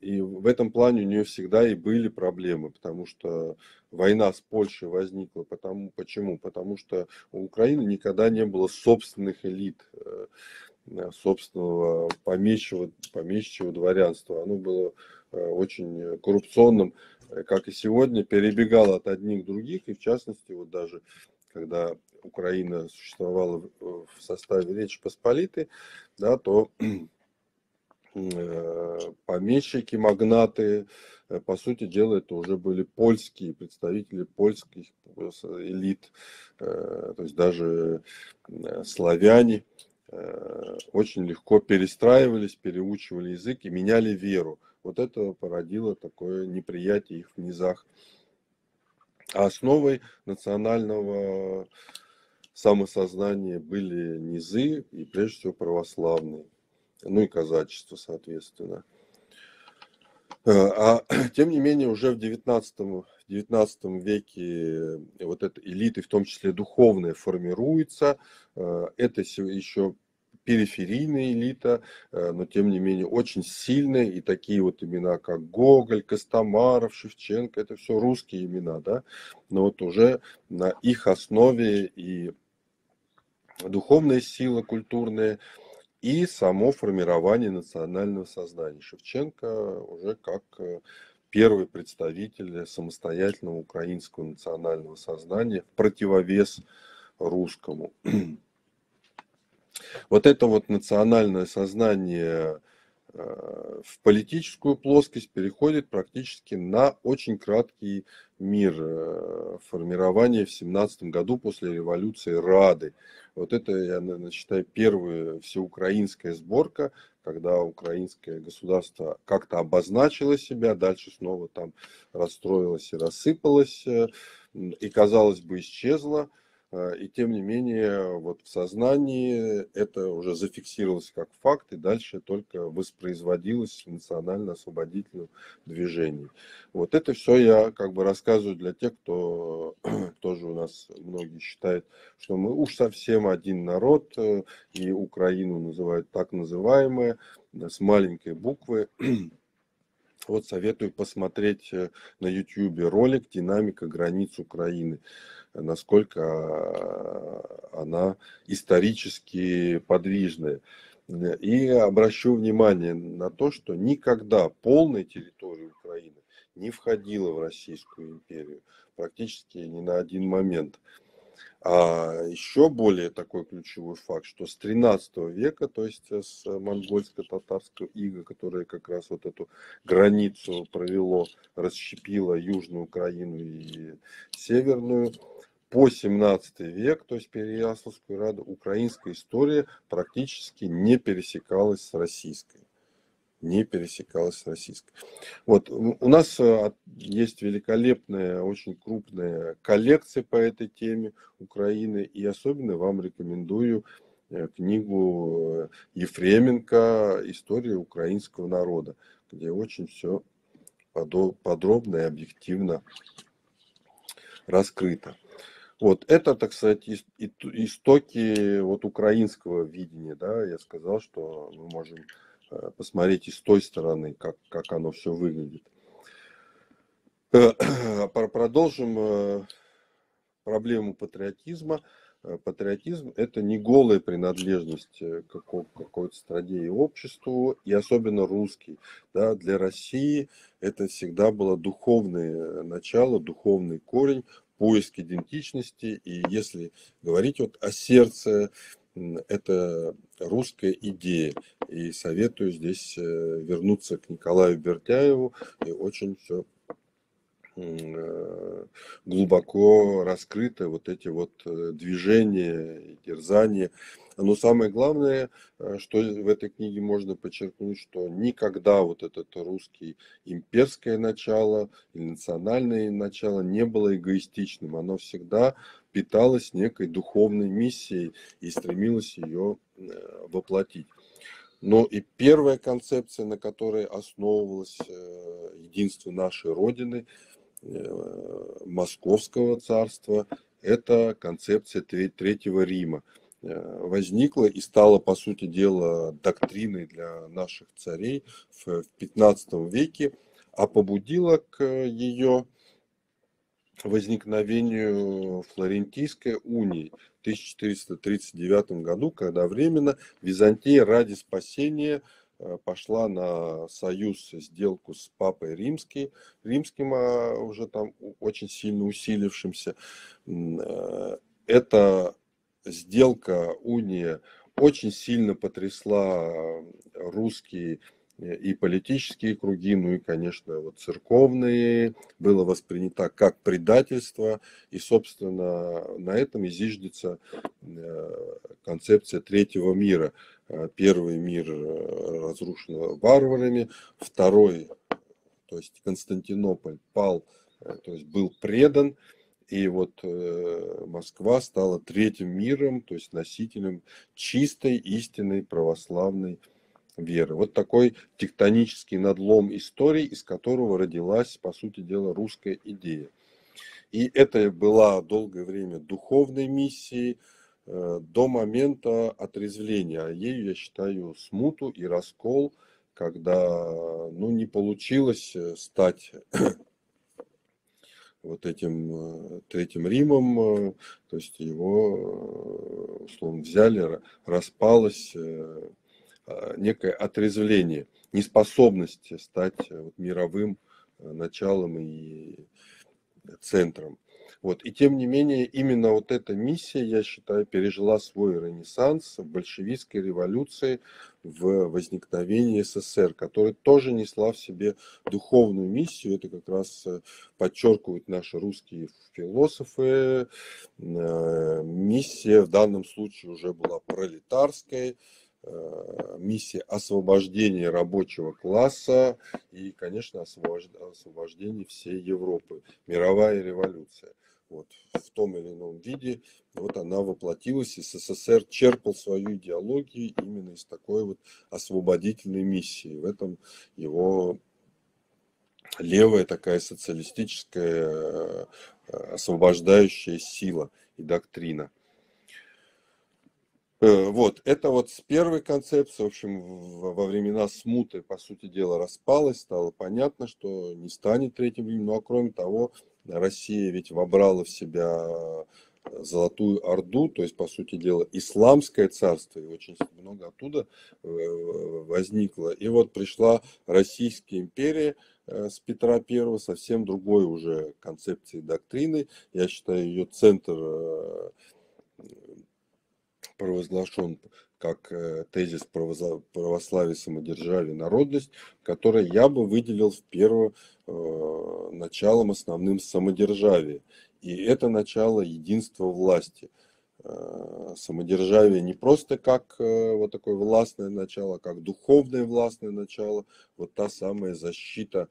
и в этом плане у нее всегда и были проблемы, потому что война с Польшей возникла. Потому, почему? Потому что у Украины никогда не было собственных элит, э, собственного помещего, помещего дворянства. Оно было э, очень коррупционным, э, как и сегодня, перебегало от одних к других, и в частности, вот даже когда Украина существовала в составе Речи Посполитой, да, то помещики, магнаты, э, по сути дела, это уже были польские представители польских элит, э, то есть даже славяне очень легко перестраивались, переучивали язык и меняли веру. Вот это породило такое неприятие их в низах. А основой национального самосознания были низы и прежде всего православные ну и казачество, соответственно. Э, а (clears throat) тем не менее, уже в 19, 19 веке вот эта элита, в том числе духовная, формируется. Э, это еще периферийная элита, э, но тем не менее очень сильная, и такие вот имена, как Гоголь, Костомаров, Шевченко, это все русские имена, да, но вот уже на их основе и духовная сила культурная, и само формирование национального сознания. Шевченко уже как э, первый представитель самостоятельного украинского национального сознания в противовес русскому. (clears throat) Вот это вот национальное сознание в политическую плоскость переходит практически на очень краткий мир э, формирования в 17 году после революции Рады. Вот это, я наверное, считаю, первая всеукраинская сборка, когда украинское государство как-то обозначило себя, дальше снова там расстроилось и рассыпалось, э, и, казалось бы, исчезло. А, и тем не менее, вот в сознании это уже зафиксировалось как факт, и дальше только воспроизводилось в национально-освободительном движении. Вот это все я как бы рассказываю для тех, кто (clears throat) тоже у нас многие считают, что мы уж совсем один народ, э, и Украину называют так называемая, с маленькой буквы. (clears throat) Вот советую посмотреть э, на YouTube ролик «Динамика границ Украины», насколько а, она исторически подвижная. И обращу внимание на то, что никогда полная территория Украины не входила в Российскую империю, практически ни на один момент. А еще более такой ключевой факт, что с 13 века, то есть с монгольско-татарского ига, которое как раз вот эту границу провело, расщепило Южную Украину и Северную, по 17 век, то есть Переяславскую Раду, украинская история практически не пересекалась с российской не пересекалась с российской. Вот, у нас э, есть великолепная, очень крупная коллекция по этой теме Украины, и особенно вам рекомендую э, книгу э, Ефременко «История украинского народа», где очень все подробно и объективно раскрыто. Вот это, так сказать, истоки вот украинского видения, да, я сказал, что мы можем Э, посмотреть и с той стороны, как, как оно все выглядит. Э, (clears throat) продолжим э, проблему патриотизма. Патриотизм – это не голая принадлежность к какой-то стране и обществу, и особенно русский. Да, для России это всегда было духовное начало, духовный корень, поиск идентичности. И если говорить вот о сердце, это русская идея. И советую здесь э, вернуться к Николаю Бертяеву и очень все э, глубоко раскрыты вот эти вот э, движения и дерзания. Но самое главное, что в этой книге можно подчеркнуть, что никогда вот этот русский имперское начало или национальное начало не было эгоистичным. Оно всегда питалась некой духовной миссией и стремилась ее э, воплотить. Но и первая концепция, на которой основывалось э, единство нашей Родины, э, Московского царства, это концепция Третьего Рима. Возникла и стала, по сути дела, доктриной для наших царей в XV веке, а побудила к ее возникновению Флорентийской унии в 1439 году, когда временно Византия ради спасения э, пошла на союз, сделку с папой римский, римским, а уже там очень сильно усилившимся. Э, эта сделка, уния очень сильно потрясла русские и политические круги, ну и, конечно, вот церковные, было воспринято как предательство, и, собственно, на этом и зиждется э, концепция третьего мира. Э, первый мир э, разрушен варварами, второй, то есть Константинополь, пал, то есть был предан, и вот Москва стала третьим миром, то есть носителем чистой, истинной православной веры. Вот такой тектонический надлом истории, из которого родилась, по сути дела, русская идея. И это была долгое время духовной миссией э, до момента отрезвления. А ею я считаю смуту и раскол, когда ну, не получилось э, стать (coughs) вот этим э, Третьим Римом, то есть его, условно, взяли, распалось некое отрезвление, неспособность стать э, мировым э, началом и центром. Вот. И тем не менее, именно вот эта миссия, я считаю, пережила свой ренессанс в большевистской революции, в возникновении СССР, которая тоже несла в себе духовную миссию. Это как раз подчеркивают наши русские философы. Миссия в данном случае уже была пролетарская, Э, миссия освобождения рабочего класса и, конечно, освобождение всей Европы, мировая революция. Вот, в том или ином виде вот она воплотилась, и СССР черпал свою идеологию именно из такой вот освободительной миссии. В этом его левая такая социалистическая э, освобождающая сила и доктрина. Э, вот, это вот с первой концепции, в общем, во времена смуты, по сути дела, распалась, стало понятно, что не станет третьим Римом, ну а кроме того, Россия ведь вобрала в себя э, Золотую Орду, то есть, по сути дела, исламское царство, и очень много оттуда э, возникло. И вот пришла Российская империя с Петра I, совсем другой уже концепции доктрины. Я считаю, ее центр провозглашен как э, тезис православия, самодержавия, народность, который я бы выделил в первое э, началом основным самодержавия. И это начало единства власти. Э, самодержавие не просто как вот такое властное начало, а как духовное властное начало, вот та самая защита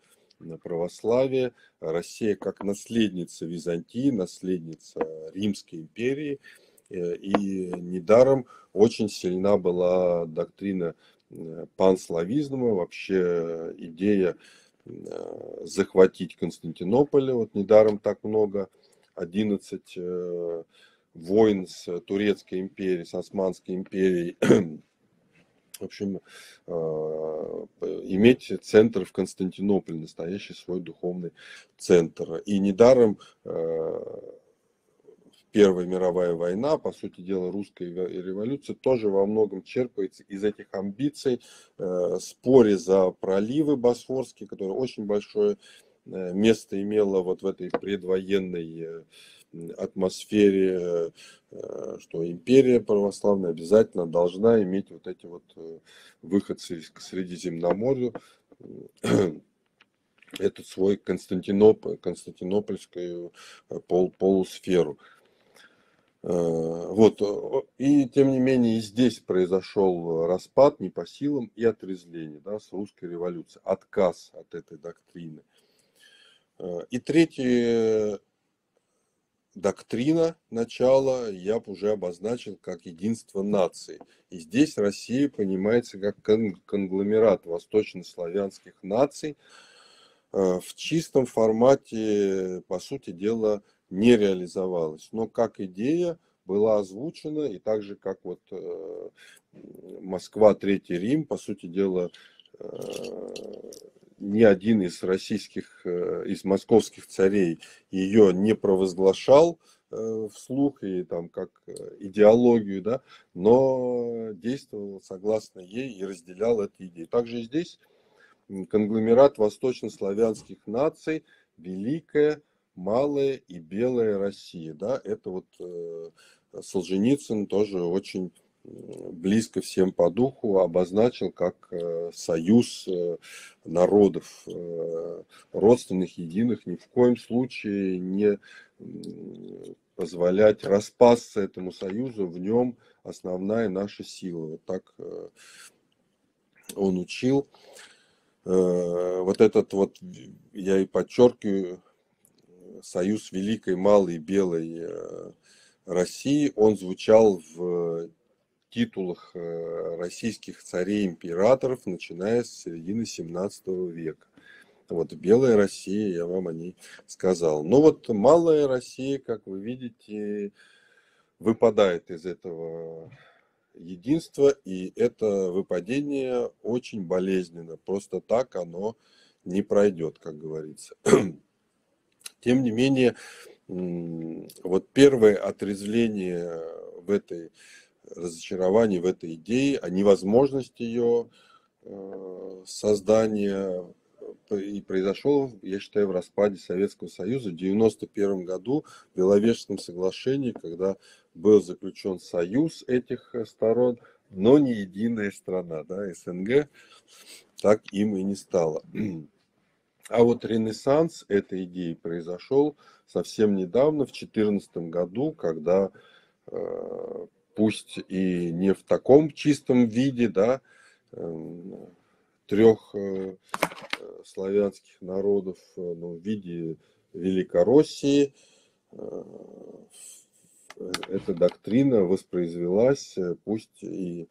православия, Россия как наследница Византии, наследница Римской империи – и недаром очень сильна была доктрина э, панславизма, вообще идея э, захватить Константинополь. Вот недаром так много, 11 войн с Турецкой империей, с Османской империей. (clears throat) В общем, иметь центр в Константинополе, настоящий свой духовный центр. И недаром Первая мировая война, по сути дела, русская революция тоже во многом черпается из этих амбиций, э, споре за проливы Босфорские, которые очень большое э, место имело вот в этой предвоенной э, атмосфере, что империя православная обязательно должна иметь вот эти вот выходцы к Средиземноморью, этот свой Константинополь, Константинопольскую пол, полусферу. Э, вот. Э, и тем не менее и здесь произошел распад не по силам и отрезвление да, с русской революцией, отказ от этой доктрины. Э, и третья доктрина начала я уже обозначил как единство наций. И здесь Россия понимается как конгломерат восточнославянских наций в чистом формате, по сути дела, не реализовалась. Но как идея была озвучена, и так же, как вот э, Москва, Третий Рим, по сути дела, э, ни один из российских, э, из московских царей ее не провозглашал вслух и там как идеологию, да, но действовал согласно ей и разделял эту идею. Также здесь конгломерат восточнославянских наций, великая малая и белая Россия. Да? Это вот э, Солженицын тоже очень близко всем по духу обозначил как э, союз э, народов, родственных, единых, ни в коем случае не позволять распасться этому союзу, в нем основная наша сила. Вот так он учил. Вот этот вот, я и подчеркиваю, союз Великой, Малой, Белой э, России, он звучал в титулах э, российских царей-императоров, начиная с середины 17 века. Вот Белая Россия, я вам о ней сказал. Но вот Малая Россия, как вы видите, выпадает из этого единства, и это выпадение очень болезненно. Просто так оно не пройдет, как говорится. (clears throat) Тем не менее, вот первое отрезвление в этой разочаровании в этой идее, о невозможности ее э, создания и произошел, я считаю, в распаде Советского Союза в 1991 году в Беловежском соглашении, когда был заключен союз этих сторон, но не единая страна, да, СНГ, так им и не стало. А вот ренессанс этой идеи произошел совсем недавно, в 2014 году, когда э, пусть и не в таком чистом виде, да, эм, трех э, славянских народов, э, но в виде Великороссии, эта доктрина воспроизвелась, пусть и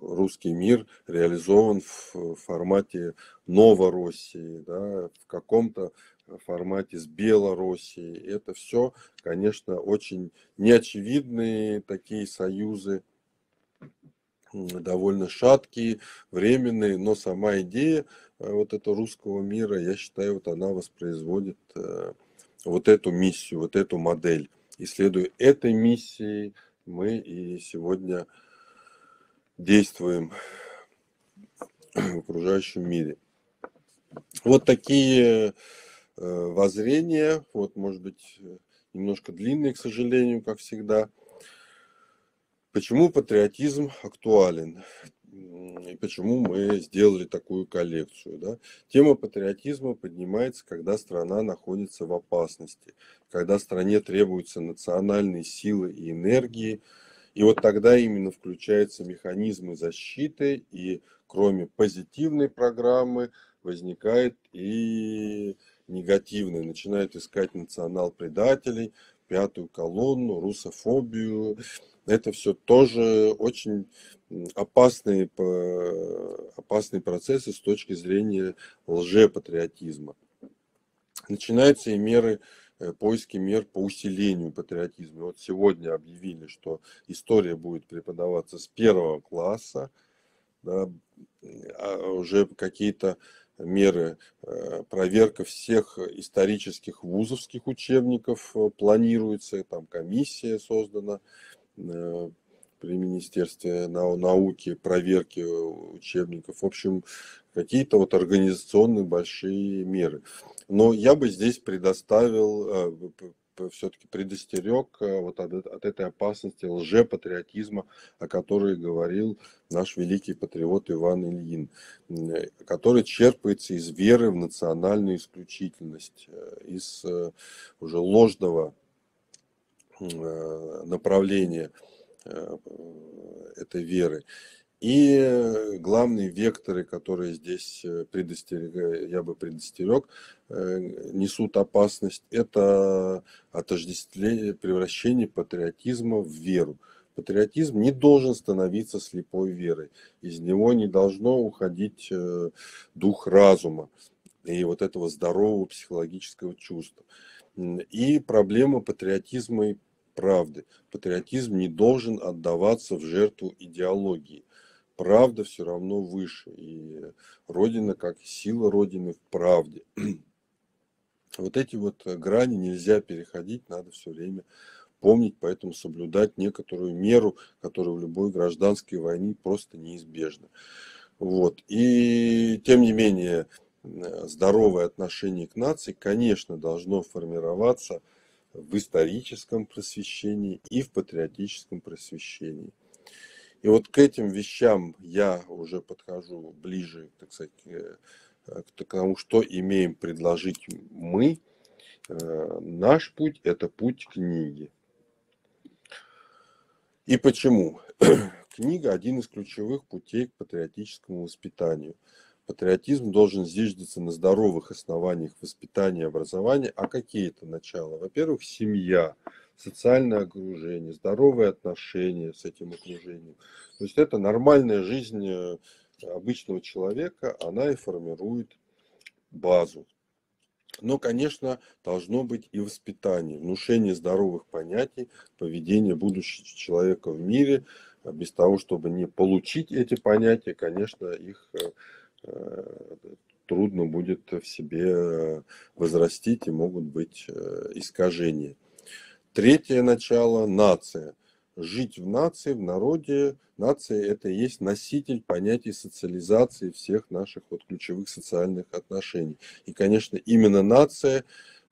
русский мир реализован в формате Новороссии, да, в каком-то формате с Белоруссией. Это все, конечно, очень неочевидные такие союзы, довольно шаткие, временные, но сама идея э, вот этого русского мира, я считаю, вот она воспроизводит э, вот эту миссию, вот эту модель. И следуя этой миссии, мы и сегодня действуем в окружающем мире. Вот такие э, воззрения, вот, может быть, немножко длинные, к сожалению, как всегда. Почему патриотизм актуален? И почему мы сделали такую коллекцию? Да? Тема патриотизма поднимается, когда страна находится в опасности, когда стране требуются национальные силы и энергии, и вот тогда именно включаются механизмы защиты, и кроме позитивной программы возникает и негативная. Начинают искать национал-предателей, пятую колонну, русофобию. Это все тоже очень опасные, опасные процессы с точки зрения лжепатриотизма. Начинаются и меры поиски мер по усилению патриотизма. Вот сегодня объявили, что история будет преподаваться с первого класса, да, а уже какие-то меры, э, проверка всех исторических вузовских учебников э, планируется, там комиссия создана при Министерстве науки, проверки учебников. В общем, какие-то вот организационные большие меры. Но я бы здесь предоставил, э, все-таки предостерег э, вот от, от этой опасности лжепатриотизма, о которой говорил наш великий патриот Иван Ильин, э, который черпается из веры в национальную исключительность, из уже ложного направления этой веры. И главные векторы, которые здесь э, предостерег, я бы предостерег, э, несут опасность, это отождествление, превращение патриотизма в веру. Патриотизм не должен становиться слепой верой. Из него не должно уходить э, дух разума и вот этого здорового психологического чувства. И проблема патриотизма и правды. Патриотизм не должен отдаваться в жертву идеологии правда все равно выше. И Родина, как сила Родины в правде. (clears throat) Вот эти вот грани нельзя переходить, надо все время помнить, поэтому соблюдать некоторую меру, которая в любой гражданской войне просто неизбежна. Вот. И тем не менее, здоровое отношение к нации, конечно, должно формироваться в историческом просвещении и в патриотическом просвещении. И вот к этим вещам я уже подхожу ближе, так сказать, к тому, что имеем предложить мы. Э, наш путь – это путь книги. И почему? (clears throat) Книга – один из ключевых путей к патриотическому воспитанию. Патриотизм должен зиждиться на здоровых основаниях воспитания и образования. А какие это начала? Во-первых, семья – социальное окружение, здоровые отношения с этим окружением. То есть это нормальная жизнь э, обычного человека, она и формирует базу. Но, конечно, должно быть и воспитание, внушение здоровых понятий, поведение будущего человека в мире. Без того, чтобы не получить эти понятия, конечно, их э, э, трудно будет в себе возрастить и могут быть искажения. Третье начало – нация. Жить в нации, в народе. Нация – это и есть носитель понятий социализации всех наших вот ключевых социальных отношений. И, конечно, именно нация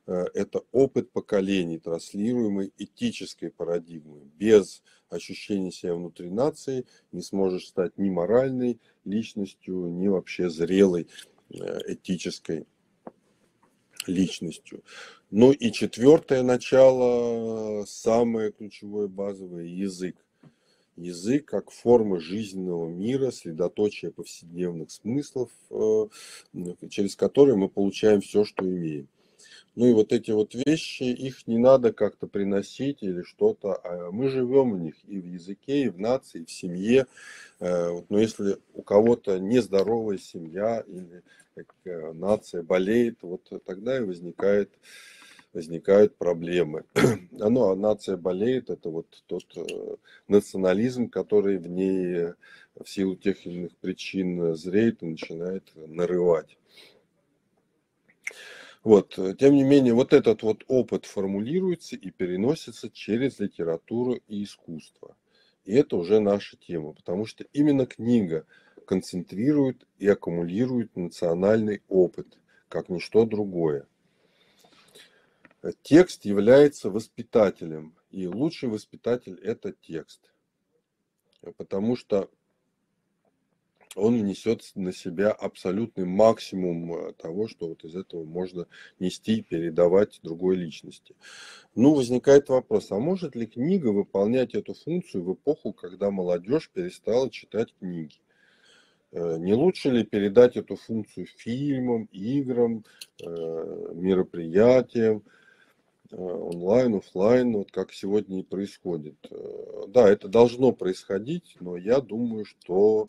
э, – это опыт поколений, транслируемый этической парадигмой. Без ощущения себя внутри нации не сможешь стать ни моральной личностью, ни вообще зрелой э, этической личностью. Ну и четвертое начало, самое ключевое, базовое, язык. Язык как форма жизненного мира, средоточие повседневных смыслов, э, через которые мы получаем все, что имеем. Ну и вот эти вот вещи, их не надо как-то приносить или что-то. А мы живем в них и в языке, и в нации, и в семье. Э, но если у кого-то нездоровая семья или э, нация болеет, вот тогда и возникает возникают проблемы. Оно, (clears throat) а нация болеет, это вот тот э, национализм, который в ней в силу тех или иных причин зреет и начинает нарывать. Вот. Э, тем не менее, вот этот вот опыт формулируется и переносится через литературу и искусство. И это уже наша тема, потому что именно книга концентрирует и аккумулирует национальный опыт, как ничто другое. Текст является воспитателем, и лучший воспитатель – это текст. Потому что он несет на себя абсолютный максимум э, того, что вот из этого можно нести и передавать другой личности. Ну, возникает вопрос, а может ли книга выполнять эту функцию в эпоху, когда молодежь перестала читать книги? Э, не лучше ли передать эту функцию фильмам, играм, э, мероприятиям, онлайн, офлайн, вот как сегодня и происходит. Да, это должно происходить, но я думаю, что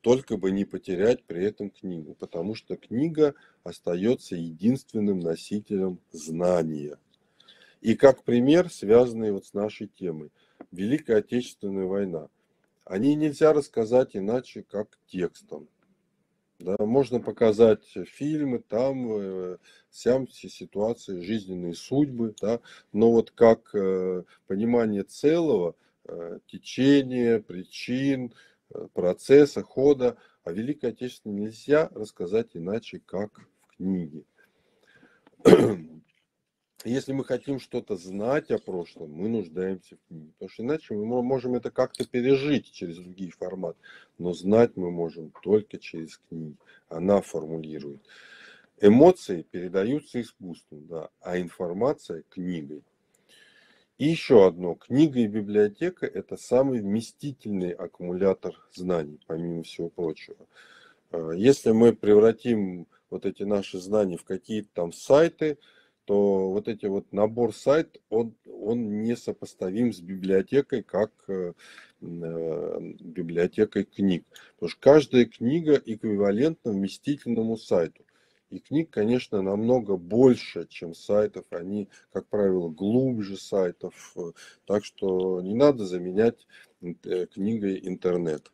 только бы не потерять при этом книгу, потому что книга остается единственным носителем знания. И как пример, связанный вот с нашей темой, Великая Отечественная война. О ней нельзя рассказать иначе, как текстом. Да, можно показать фильмы, там, э, сям ситуации, жизненные судьбы, да, но вот как э, понимание целого, э, течения, причин, Э, процесса, хода. О Великой Отечественной нельзя рассказать иначе, как в книге. (clears throat) Если мы хотим что-то знать о прошлом, мы нуждаемся в книге. Потому что иначе мы можем это как-то пережить через другие форматы. Но знать мы можем только через книги. Она формулирует. Эмоции передаются искусством, да, а информация книгой. И еще одно. Книга и библиотека – это самый вместительный аккумулятор знаний, помимо всего прочего. А, если мы превратим вот эти наши знания в какие-то там сайты, то вот эти вот набор сайт, он, он не сопоставим с библиотекой, как э, э, библиотекой книг. Потому что каждая книга эквивалентна вместительному сайту. И книг, конечно, намного больше, чем сайтов. Они, как правило, глубже сайтов. Так что не надо заменять э, книгой интернет.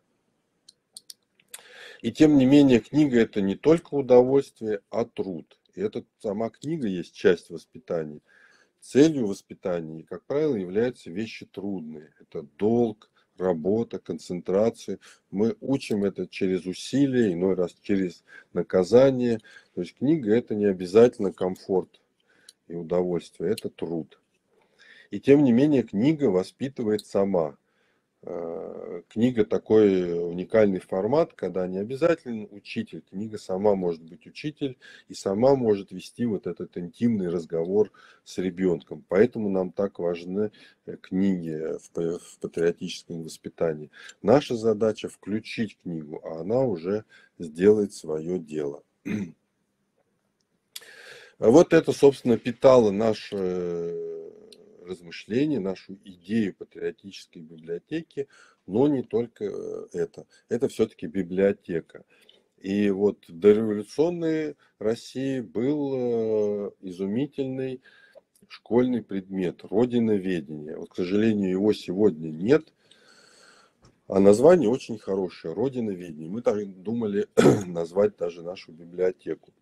И тем не менее, книга это не только удовольствие, а труд. И эта сама книга есть часть воспитания. Целью воспитания, как правило, являются вещи трудные. Это долг, работа, концентрация. Мы учим это через усилия, иной раз через наказание. То есть книга это не обязательно комфорт и удовольствие, это труд. И тем не менее книга воспитывает сама. Э, книга такой уникальный формат, когда не обязательно учитель, книга сама может быть учитель и сама может вести вот этот интимный разговор с ребенком. Поэтому нам так важны э, книги в патриотическом воспитании. Наша задача включить книгу, а она уже сделает свое дело. (clears throat) Вот это, собственно, питало наше размышления, нашу идею патриотической библиотеки, но не только э, это. Это все-таки библиотека. И вот в дореволюционной России был э, изумительный школьный предмет Родиноведение. Вот, к сожалению, его сегодня нет, а название очень хорошее Родиноведение. Мы так думали (clears throat) назвать даже нашу библиотеку.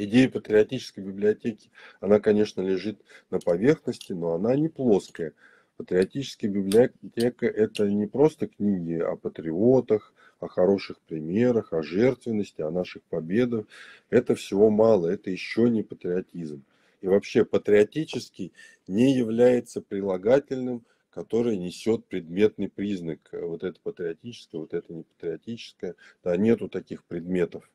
Идея патриотической библиотеки, она, конечно, лежит на поверхности, но она не плоская. Патриотическая библиотека – это не просто книги о патриотах, о хороших примерах, о жертвенности, о наших победах. Это всего мало, это еще не патриотизм. И вообще патриотический не является прилагательным, который несет предметный признак. Вот это патриотическое, вот это не патриотическое. Да, нету таких предметов.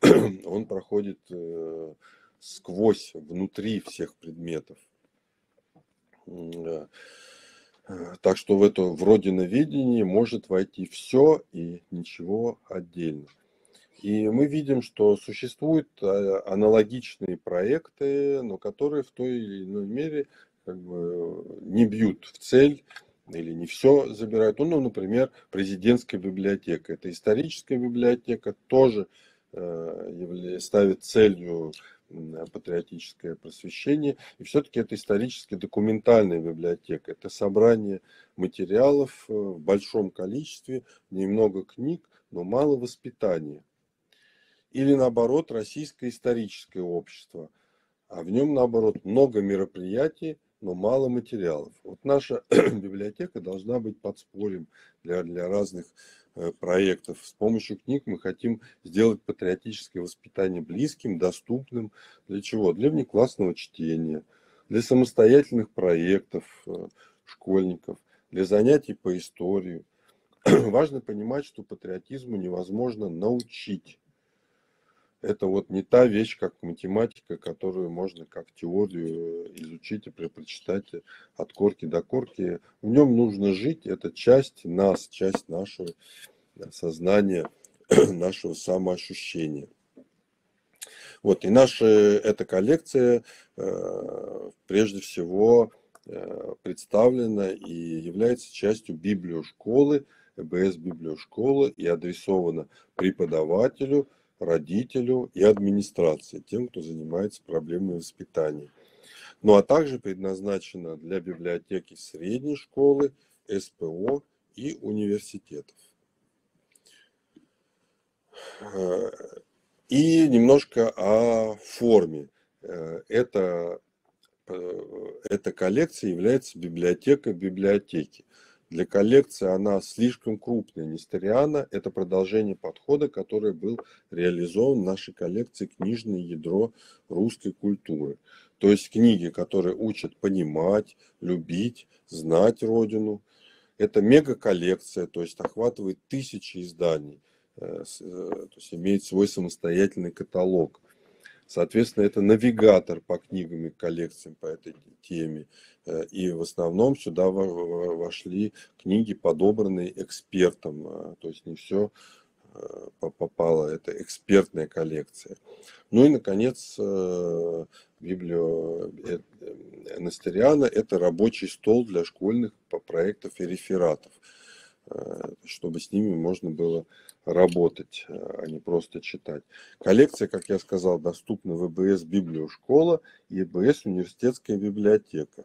(clears throat) он проходит э, сквозь, внутри всех предметов. Э, так что в это в родиноведении может войти все и ничего отдельно. И мы видим, что существуют аналогичные проекты, но которые в той или иной мере как бы не бьют в цель или не все забирают. Ну, ну, например, президентская библиотека. Это историческая библиотека, тоже э, ставит целью патриотическое просвещение. И все-таки это исторически документальная библиотека. Это собрание материалов э, в большом количестве, немного книг, но мало воспитания. Или наоборот, российское историческое общество. А в нем, наоборот, много мероприятий, но мало материалов. Вот наша (clears throat) библиотека должна быть подспорьем для, для разных э, проектов. С помощью книг мы хотим сделать патриотическое воспитание близким, доступным. Для чего? Для внеклассного чтения, для самостоятельных проектов э, школьников, для занятий по истории. (clears throat) Важно понимать, что патриотизму невозможно научить это вот не та вещь, как математика, которую можно как теорию э, изучить и прочитать от корки до корки. В нем нужно жить, это часть нас, часть нашего сознания, (clears throat) нашего самоощущения. Вот, и наша эта коллекция э, прежде всего э, представлена и является частью библиошколы, ЭБС библиошколы и адресована преподавателю, родителю и администрации, тем, кто занимается проблемой воспитания. Ну а также предназначена для библиотеки средней школы, СПО и университетов. И немножко о форме. Это, эта коллекция является библиотекой библиотеки. Для коллекции она слишком крупная. Нестериана – это продолжение подхода, который был реализован в нашей коллекции «Книжное ядро русской культуры». То есть книги, которые учат понимать, любить, знать Родину. Это мега-коллекция, то есть охватывает тысячи изданий, э, э, то есть имеет свой самостоятельный каталог. Соответственно, это навигатор по книгам и коллекциям по этой теме. Э, и в основном сюда вошли книги, подобранные экспертом. Э, то есть не все э, попало, это экспертная коллекция. Ну и, наконец, Библио Настериана – это рабочий стол для школьных проектов и рефератов, чтобы с ними можно было работать, а не просто читать. Коллекция, как я сказал, доступна в ИБС Библиошкола и ИБС Университетская библиотека.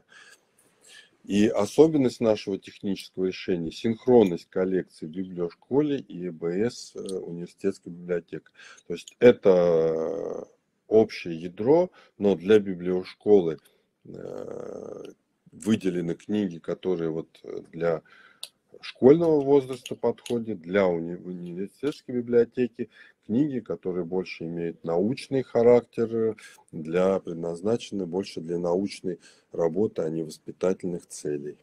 И особенность нашего технического решения – синхронность коллекции в библиошколе и ИБС э, университетской библиотеки. То есть это общее ядро, но для библиошколы э, выделены книги, которые вот для школьного возраста подходит, для уни- университетской библиотеки книги, которые больше имеют научный характер, для предназначены больше для научной работы, а не воспитательных целей.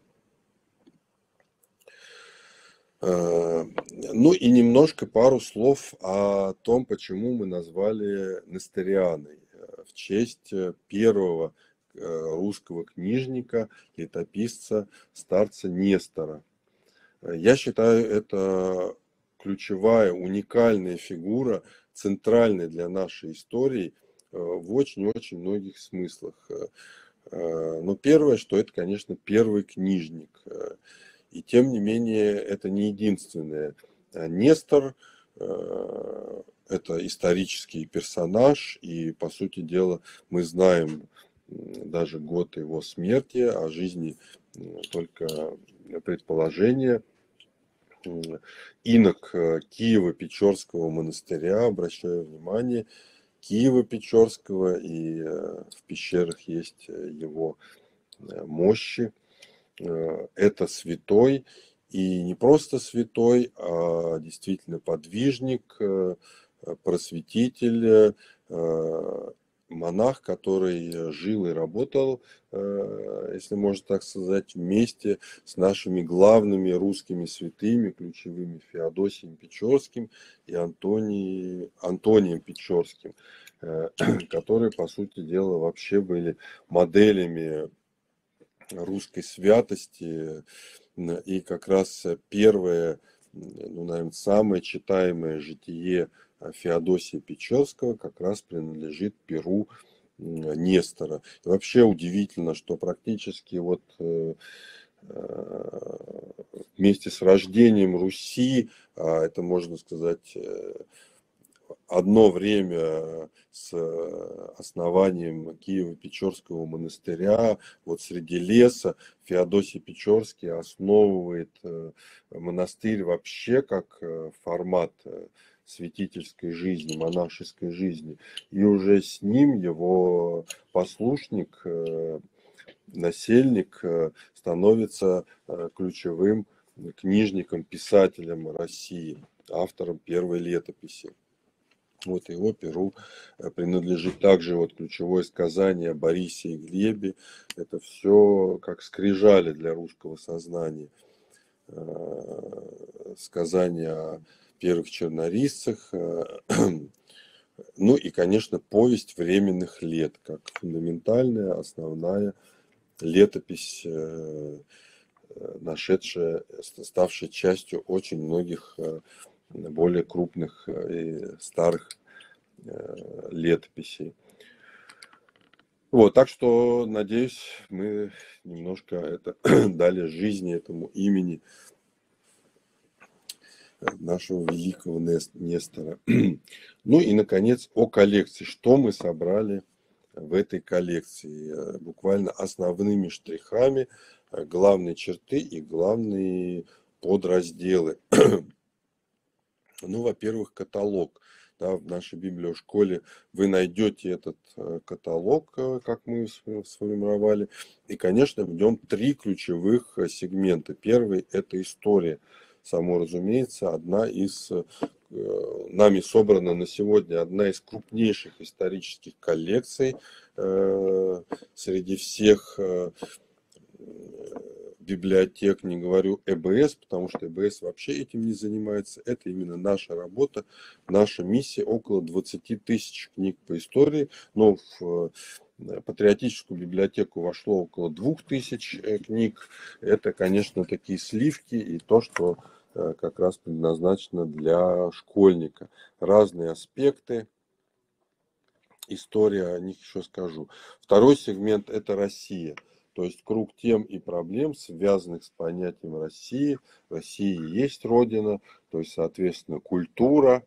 Э, ну и немножко пару слов о том, почему мы назвали Нестерианой э, в честь первого э, русского книжника, летописца, старца Нестора – я считаю, это ключевая, уникальная фигура, центральная для нашей истории э, в очень-очень многих смыслах. Э, э, но первое, что это, конечно, первый книжник. И тем не менее, это не единственное. Нестор – это исторический персонаж, и, по сути дела, мы знаем даже год его смерти, о жизни только предположения – инок э, Киева-Печорского монастыря, обращаю внимание, Киева-Печорского, и э, в пещерах есть э, его мощи. Это святой, и не просто святой, а действительно подвижник, просветитель, монах, который жил и работал, э, если можно так сказать, вместе с нашими главными русскими святыми, ключевыми Феодосием Печорским и Антонием, Антонием Печорским, э, (clears throat) которые, по сути дела, вообще были моделями русской святости. И как раз первое, ну, наверное, самое читаемое житие Феодосия Печерского как раз принадлежит перу Нестора. И вообще удивительно, что практически вот э, э, вместе с рождением Руси, а это можно сказать э, одно время с основанием Киево-Печорского монастыря, вот среди леса Феодосий Печорский основывает монастырь вообще как формат святительской жизни, монашеской жизни. И уже с ним его послушник, э, насельник э, становится э, ключевым книжником, писателем России, автором первой летописи. Вот его перу принадлежит также вот ключевое сказание о Борисе и Глебе. Это все как скрижали для русского сознания. Сказание о первых чернорисцах. Э, (clears throat) ну и, конечно, повесть временных лет, как фундаментальная, основная летопись, э, э, нашедшая, ставшая частью очень многих более крупных и старых летописей. Вот, так что, надеюсь, мы немножко это (clears throat) дали жизни этому имени нашего великого Нестора. (clears throat) Ну и, наконец, о коллекции. Что мы собрали в этой коллекции? Э, буквально основными штрихами, э, главные черты и главные подразделы. (clears throat) Ну, во-первых, каталог. Да, в нашей библиошколе вы найдете этот э, каталог, как мы сформировали. И, конечно, в нем три ключевых сегмента. Первый – это история само разумеется, одна из э, нами собрана на сегодня одна из крупнейших исторических коллекций э, среди всех э, библиотек, не говорю ЭБС, потому что ЭБС вообще этим не занимается. Это именно наша работа, наша миссия. Около 20 тысяч книг по истории, но в патриотическую библиотеку вошло около 2000 книг. Это, конечно, такие сливки и то, что Э, как раз предназначена для школьника. Разные аспекты, история о них еще скажу. Второй сегмент – это Россия. То есть круг тем и проблем, связанных с понятием России. Россия есть Родина, то есть, соответственно, культура,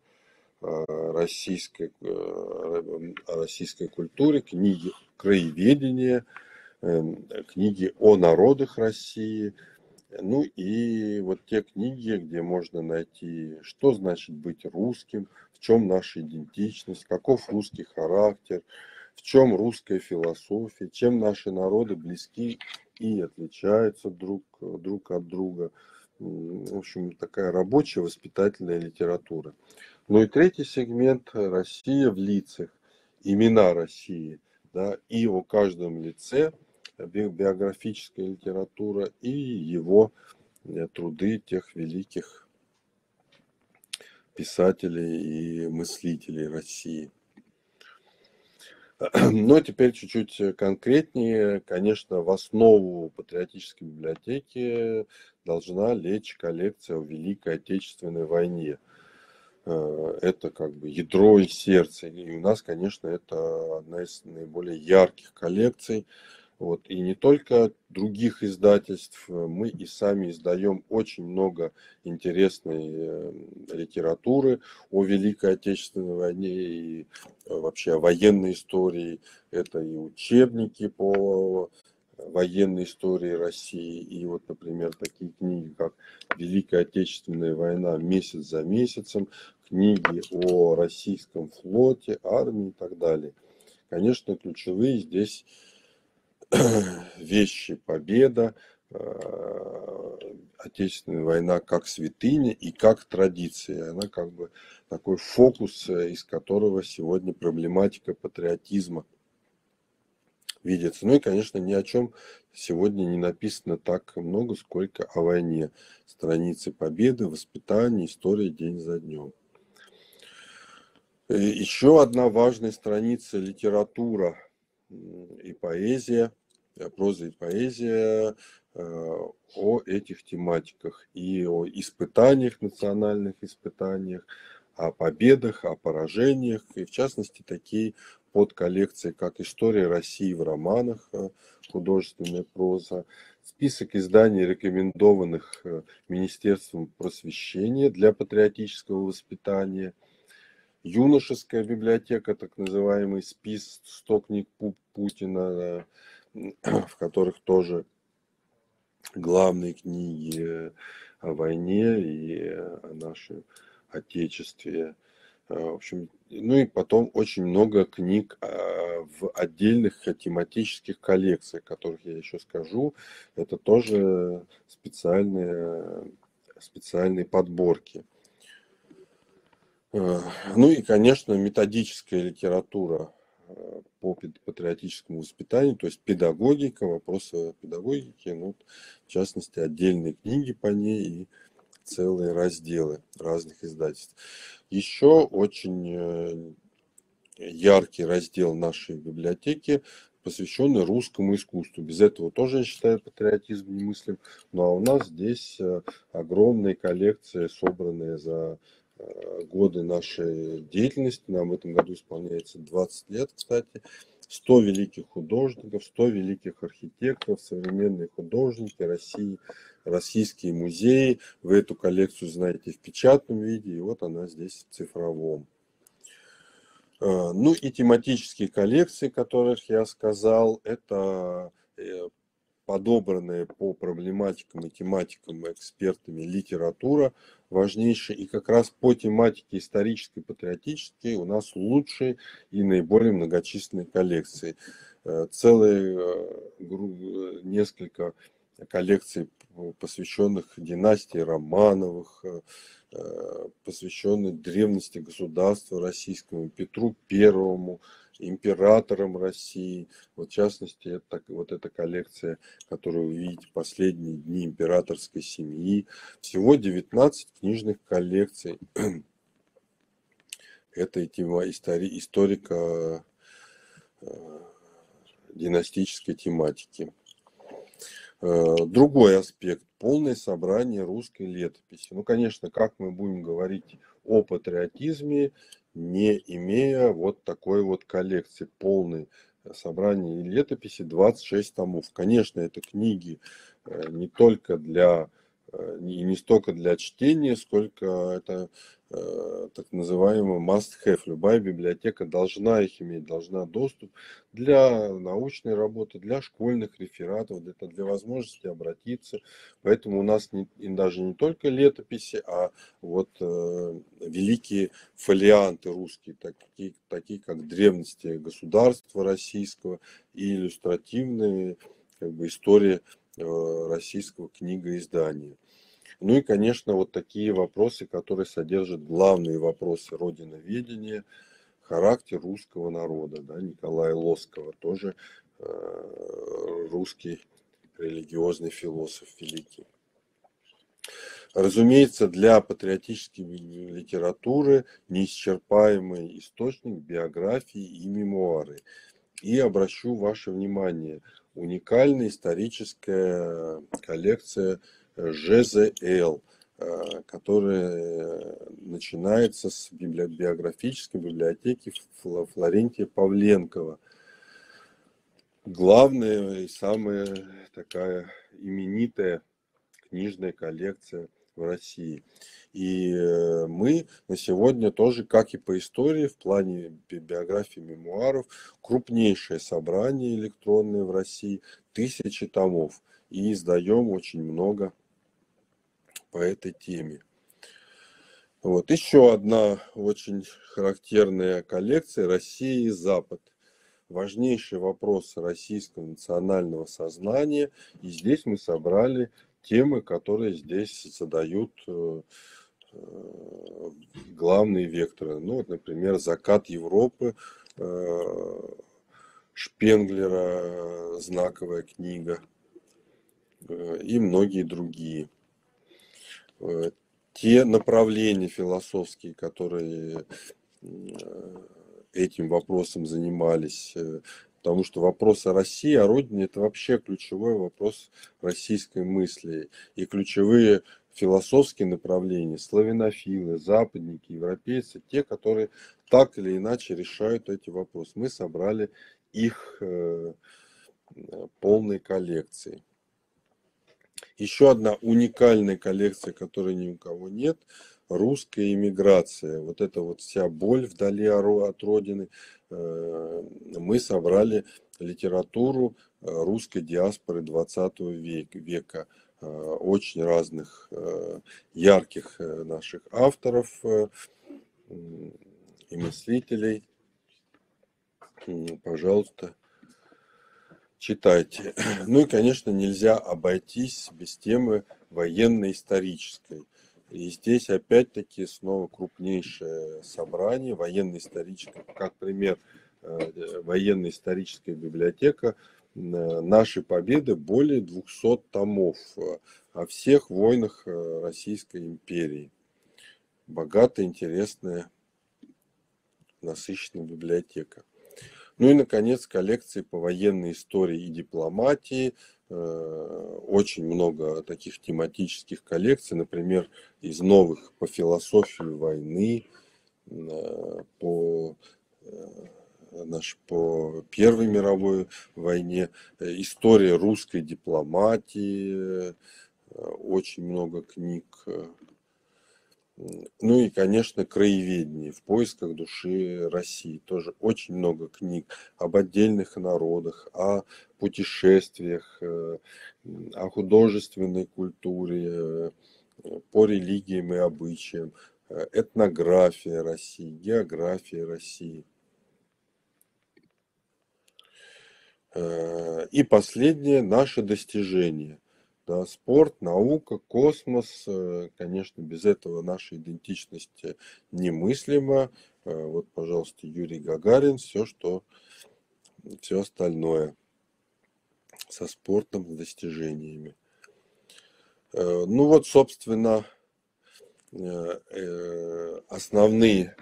э, российской, э, российской культуре, книги краеведения, эм, книги о народах России – ну и вот те книги, где можно найти, что значит быть русским, в чем наша идентичность, каков русский характер, в чем русская философия, чем наши народы близки и отличаются друг, друг от друга. В общем, такая рабочая воспитательная литература. Ну и третий сегмент – Россия в лицах, имена России. Да, и о каждом лице – биографическая литература и его э, труды тех великих писателей и мыслителей России. (clears throat) Но теперь чуть-чуть конкретнее. Конечно, в основу патриотической библиотеки должна лечь коллекция о Великой Отечественной войне. Э, это как бы ядро и сердце. И у нас, конечно, это одна из наиболее ярких коллекций. Вот. И не только других издательств, мы и сами издаем очень много интересной э, литературы о Великой Отечественной войне и э, вообще о военной истории. Это и учебники по военной истории России. И вот, например, такие книги, как Великая Отечественная война месяц за месяцем, книги о российском флоте, армии и так далее. Конечно, ключевые здесь (clears throat) вещи победа, э, Отечественная война как святыня и как традиция. Она как бы такой фокус, э, из которого сегодня проблематика патриотизма видится. Ну и, конечно, ни о чем сегодня не написано так много, сколько о войне. Страницы победы, воспитания, история день за днем. Э, Еще одна важная страница литература и поэзия, э, проза и поэзия э, о этих тематиках и о испытаниях, национальных испытаниях, о победах, о поражениях, и в частности такие подколлекции, как «История России в романах», художественная проза, список изданий, рекомендованных Министерством просвещения для патриотического воспитания, юношеская библиотека, так называемый спис 100 книг Путина, (clears throat) в которых тоже главные книги о войне и о нашем Отечестве. В общем, ну и потом очень много книг а, в отдельных тематических коллекциях, о которых я еще скажу. Это тоже специальные, специальные подборки. А, ну и, конечно, методическая литература по патриотическому воспитанию, то есть педагогика, вопросы педагогики, ну, в частности, отдельные книги по ней и целые разделы разных издательств. Еще очень э, яркий раздел нашей библиотеки посвященный русскому искусству. Без этого тоже, я считаю, патриотизм немыслим. Ну а у нас здесь э, огромные коллекции, собранные за э, годы нашей деятельности. Нам в этом году исполняется 20 лет, кстати. 100 великих художников, 100 великих архитекторов, современные художники России, российские музеи. Вы эту коллекцию знаете в печатном виде, и вот она здесь в цифровом. А, ну и тематические коллекции, которых я сказал, это э, подобранная по проблематикам и тематикам экспертами литература важнейшая. И как раз по тематике исторической, патриотической у нас лучшие и наиболее многочисленные коллекции. Э, целые э, несколько коллекций, посвященных династии Романовых, посвященных древности государства российскому, Петру Первому, императором России. Вот в частности, это, вот эта коллекция, которую вы видите, последние дни императорской семьи. Всего 19 книжных коллекций (clears throat) этой тема истори, историка э, династической тематики. Э, другой аспект – полное собрание русской летописи. Ну, конечно, как мы будем говорить о патриотизме не имея вот такой вот коллекции, полной э, собрания летописи, 26 томов. Конечно, это книги э, не только для и не столько для чтения, сколько это э, так называемый must-have. Любая библиотека должна их иметь, должна доступ для научной работы, для школьных рефератов, для, для возможности обратиться. Поэтому у нас не, и даже не только летописи, а вот э, великие фолианты русские, такие, такие как древности государства российского и иллюстративные как бы, истории Э, российского книгоиздания. Ну и, конечно, вот такие вопросы, которые содержат главные вопросы родиноведения, характер русского народа, да, Николая Лоскова, тоже э, русский религиозный философ великий. Разумеется, для патриотической литературы неисчерпаемый источник биографии и мемуары. И обращу ваше внимание – уникальная историческая коллекция ЖЗЛ, э, которая начинается с биографической библиотеки Флорентия Павленкова. Главная и самая такая именитая книжная коллекция в России. И э, мы на сегодня тоже, как и по истории, в плане биографии мемуаров, крупнейшее собрание электронное в России, тысячи томов. И издаем очень много по этой теме. Вот. Еще одна очень характерная коллекция «Россия и Запад». Важнейший вопрос российского национального сознания. И здесь мы собрали темы, которые здесь задают э, э, главные векторы. Ну, вот, например, закат Европы э, Шпенглера, знаковая книга и многие другие. Те направления философские, которые этим вопросом занимались потому что вопрос о России, о Родине – это вообще ключевой вопрос российской мысли. И ключевые философские направления, славянофилы, западники, европейцы, те, которые так или иначе решают эти вопросы. Мы собрали их э, полной коллекции. Еще одна уникальная коллекция, которой ни у кого нет, русская иммиграция. Вот эта вот вся боль вдали от родины. Э, мы собрали литературу э, русской диаспоры 20 века. Э, очень разных ярких наших авторов и мыслителей. Пожалуйста, читайте. (clears throat) Ну и, конечно, нельзя обойтись без темы военно-исторической. И здесь опять-таки снова крупнейшее собрание военно-историческое, как пример э, военно-историческая библиотека э, нашей победы более 200 томов э, о всех войнах Российской империи. Богатая, интересная, насыщенная библиотека. Ну и, наконец, коллекции по военной истории и дипломатии. Э, очень много таких тематических коллекций, например, из новых по философии войны, э, по э, наш, по Первой мировой войне, история русской дипломатии, очень много книг ну и, конечно, краеведение в поисках души России. Тоже очень много книг об отдельных народах, о путешествиях, э, о художественной культуре, э, по религиям и обычаям, э, этнография России, география России. И последнее, наше достижение – да, спорт, наука, космос, э, конечно, без этого наша идентичность немыслима. Э, вот, пожалуйста, Юрий Гагарин, все, что, все остальное со спортом, с достижениями. Э, ну вот, собственно, основные,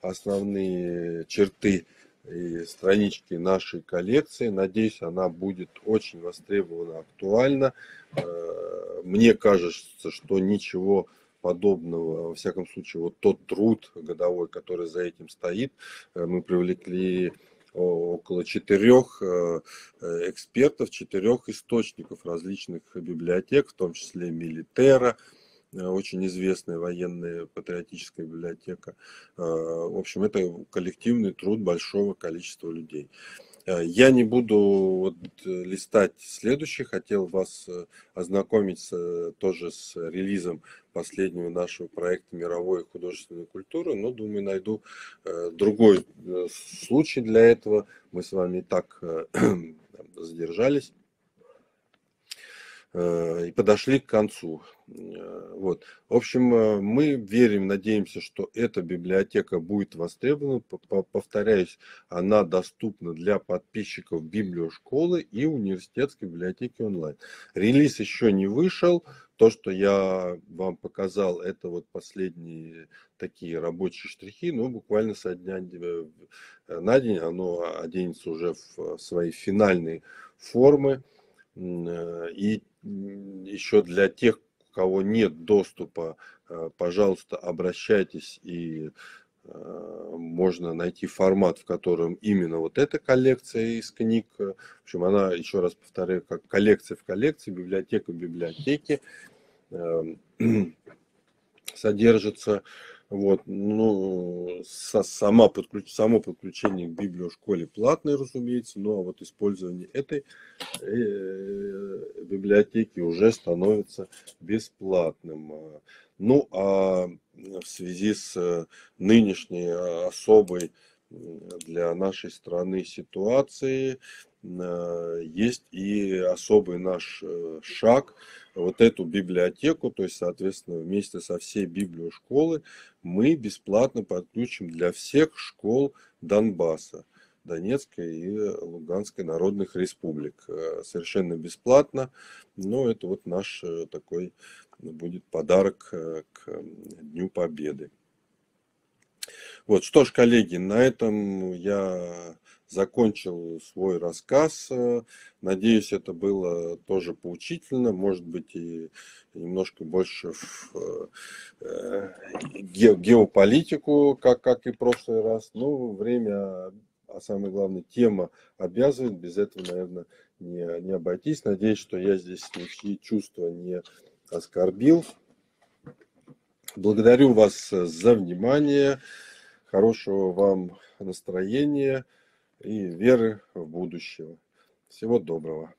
основные черты и странички нашей коллекции. Надеюсь, она будет очень востребована, актуальна. Э, мне кажется, что ничего подобного, во всяком случае, вот тот труд годовой, который за этим стоит, э, мы привлекли около четырех э, экспертов, четырех источников различных библиотек, в том числе Милитера, очень известная военная патриотическая библиотека. В общем, это коллективный труд большого количества людей. Э, я не буду вот листать следующий, хотел вас э, ознакомить тоже с релизом последнего нашего проекта «Мировой художественной культуры», но, думаю, найду э, другой случай для этого. Мы с вами и так (clears throat) задержались. Э, и подошли к концу. Э, вот. В общем, э, мы верим, надеемся, что эта библиотека будет востребована. Повторяюсь, она доступна для подписчиков библиошколы и университетской библиотеки онлайн. Релиз еще не вышел. То, что я вам показал, это вот последние такие рабочие штрихи, ну, буквально со дня на день оно оденется уже в свои финальные формы. И еще для тех, у кого нет доступа, э, пожалуйста, обращайтесь и э, можно найти формат, в котором именно вот эта коллекция из книг, в общем, она, еще раз повторяю, как коллекция в коллекции, библиотека в библиотеке эм, (clears throat) содержится. Вот, ну, со, сама подключ, само подключение к библиошколе платное, разумеется, ну а вот использование этой э, библиотеки уже становится бесплатным. Ну а в связи с нынешней особой для нашей страны ситуации э, есть и особый наш э, шаг – вот эту библиотеку, то есть, соответственно, вместе со всей библиошколы мы бесплатно подключим для всех школ Донбасса. Донецкой и Луганской народных республик. Э, совершенно бесплатно, но это вот наш э, такой будет подарок э, к Дню Победы. Вот, что ж, коллеги, на этом я закончил свой рассказ. Надеюсь, это было тоже поучительно, может быть, и немножко больше в э, геополитику, как, как и в прошлый раз. Но время, а самое главное, тема обязывает. Без этого, наверное, не, не обойтись. Надеюсь, что я здесь ничьи чувства не оскорбил. Благодарю вас за внимание. Хорошего вам настроения и веры в будущее. Всего доброго.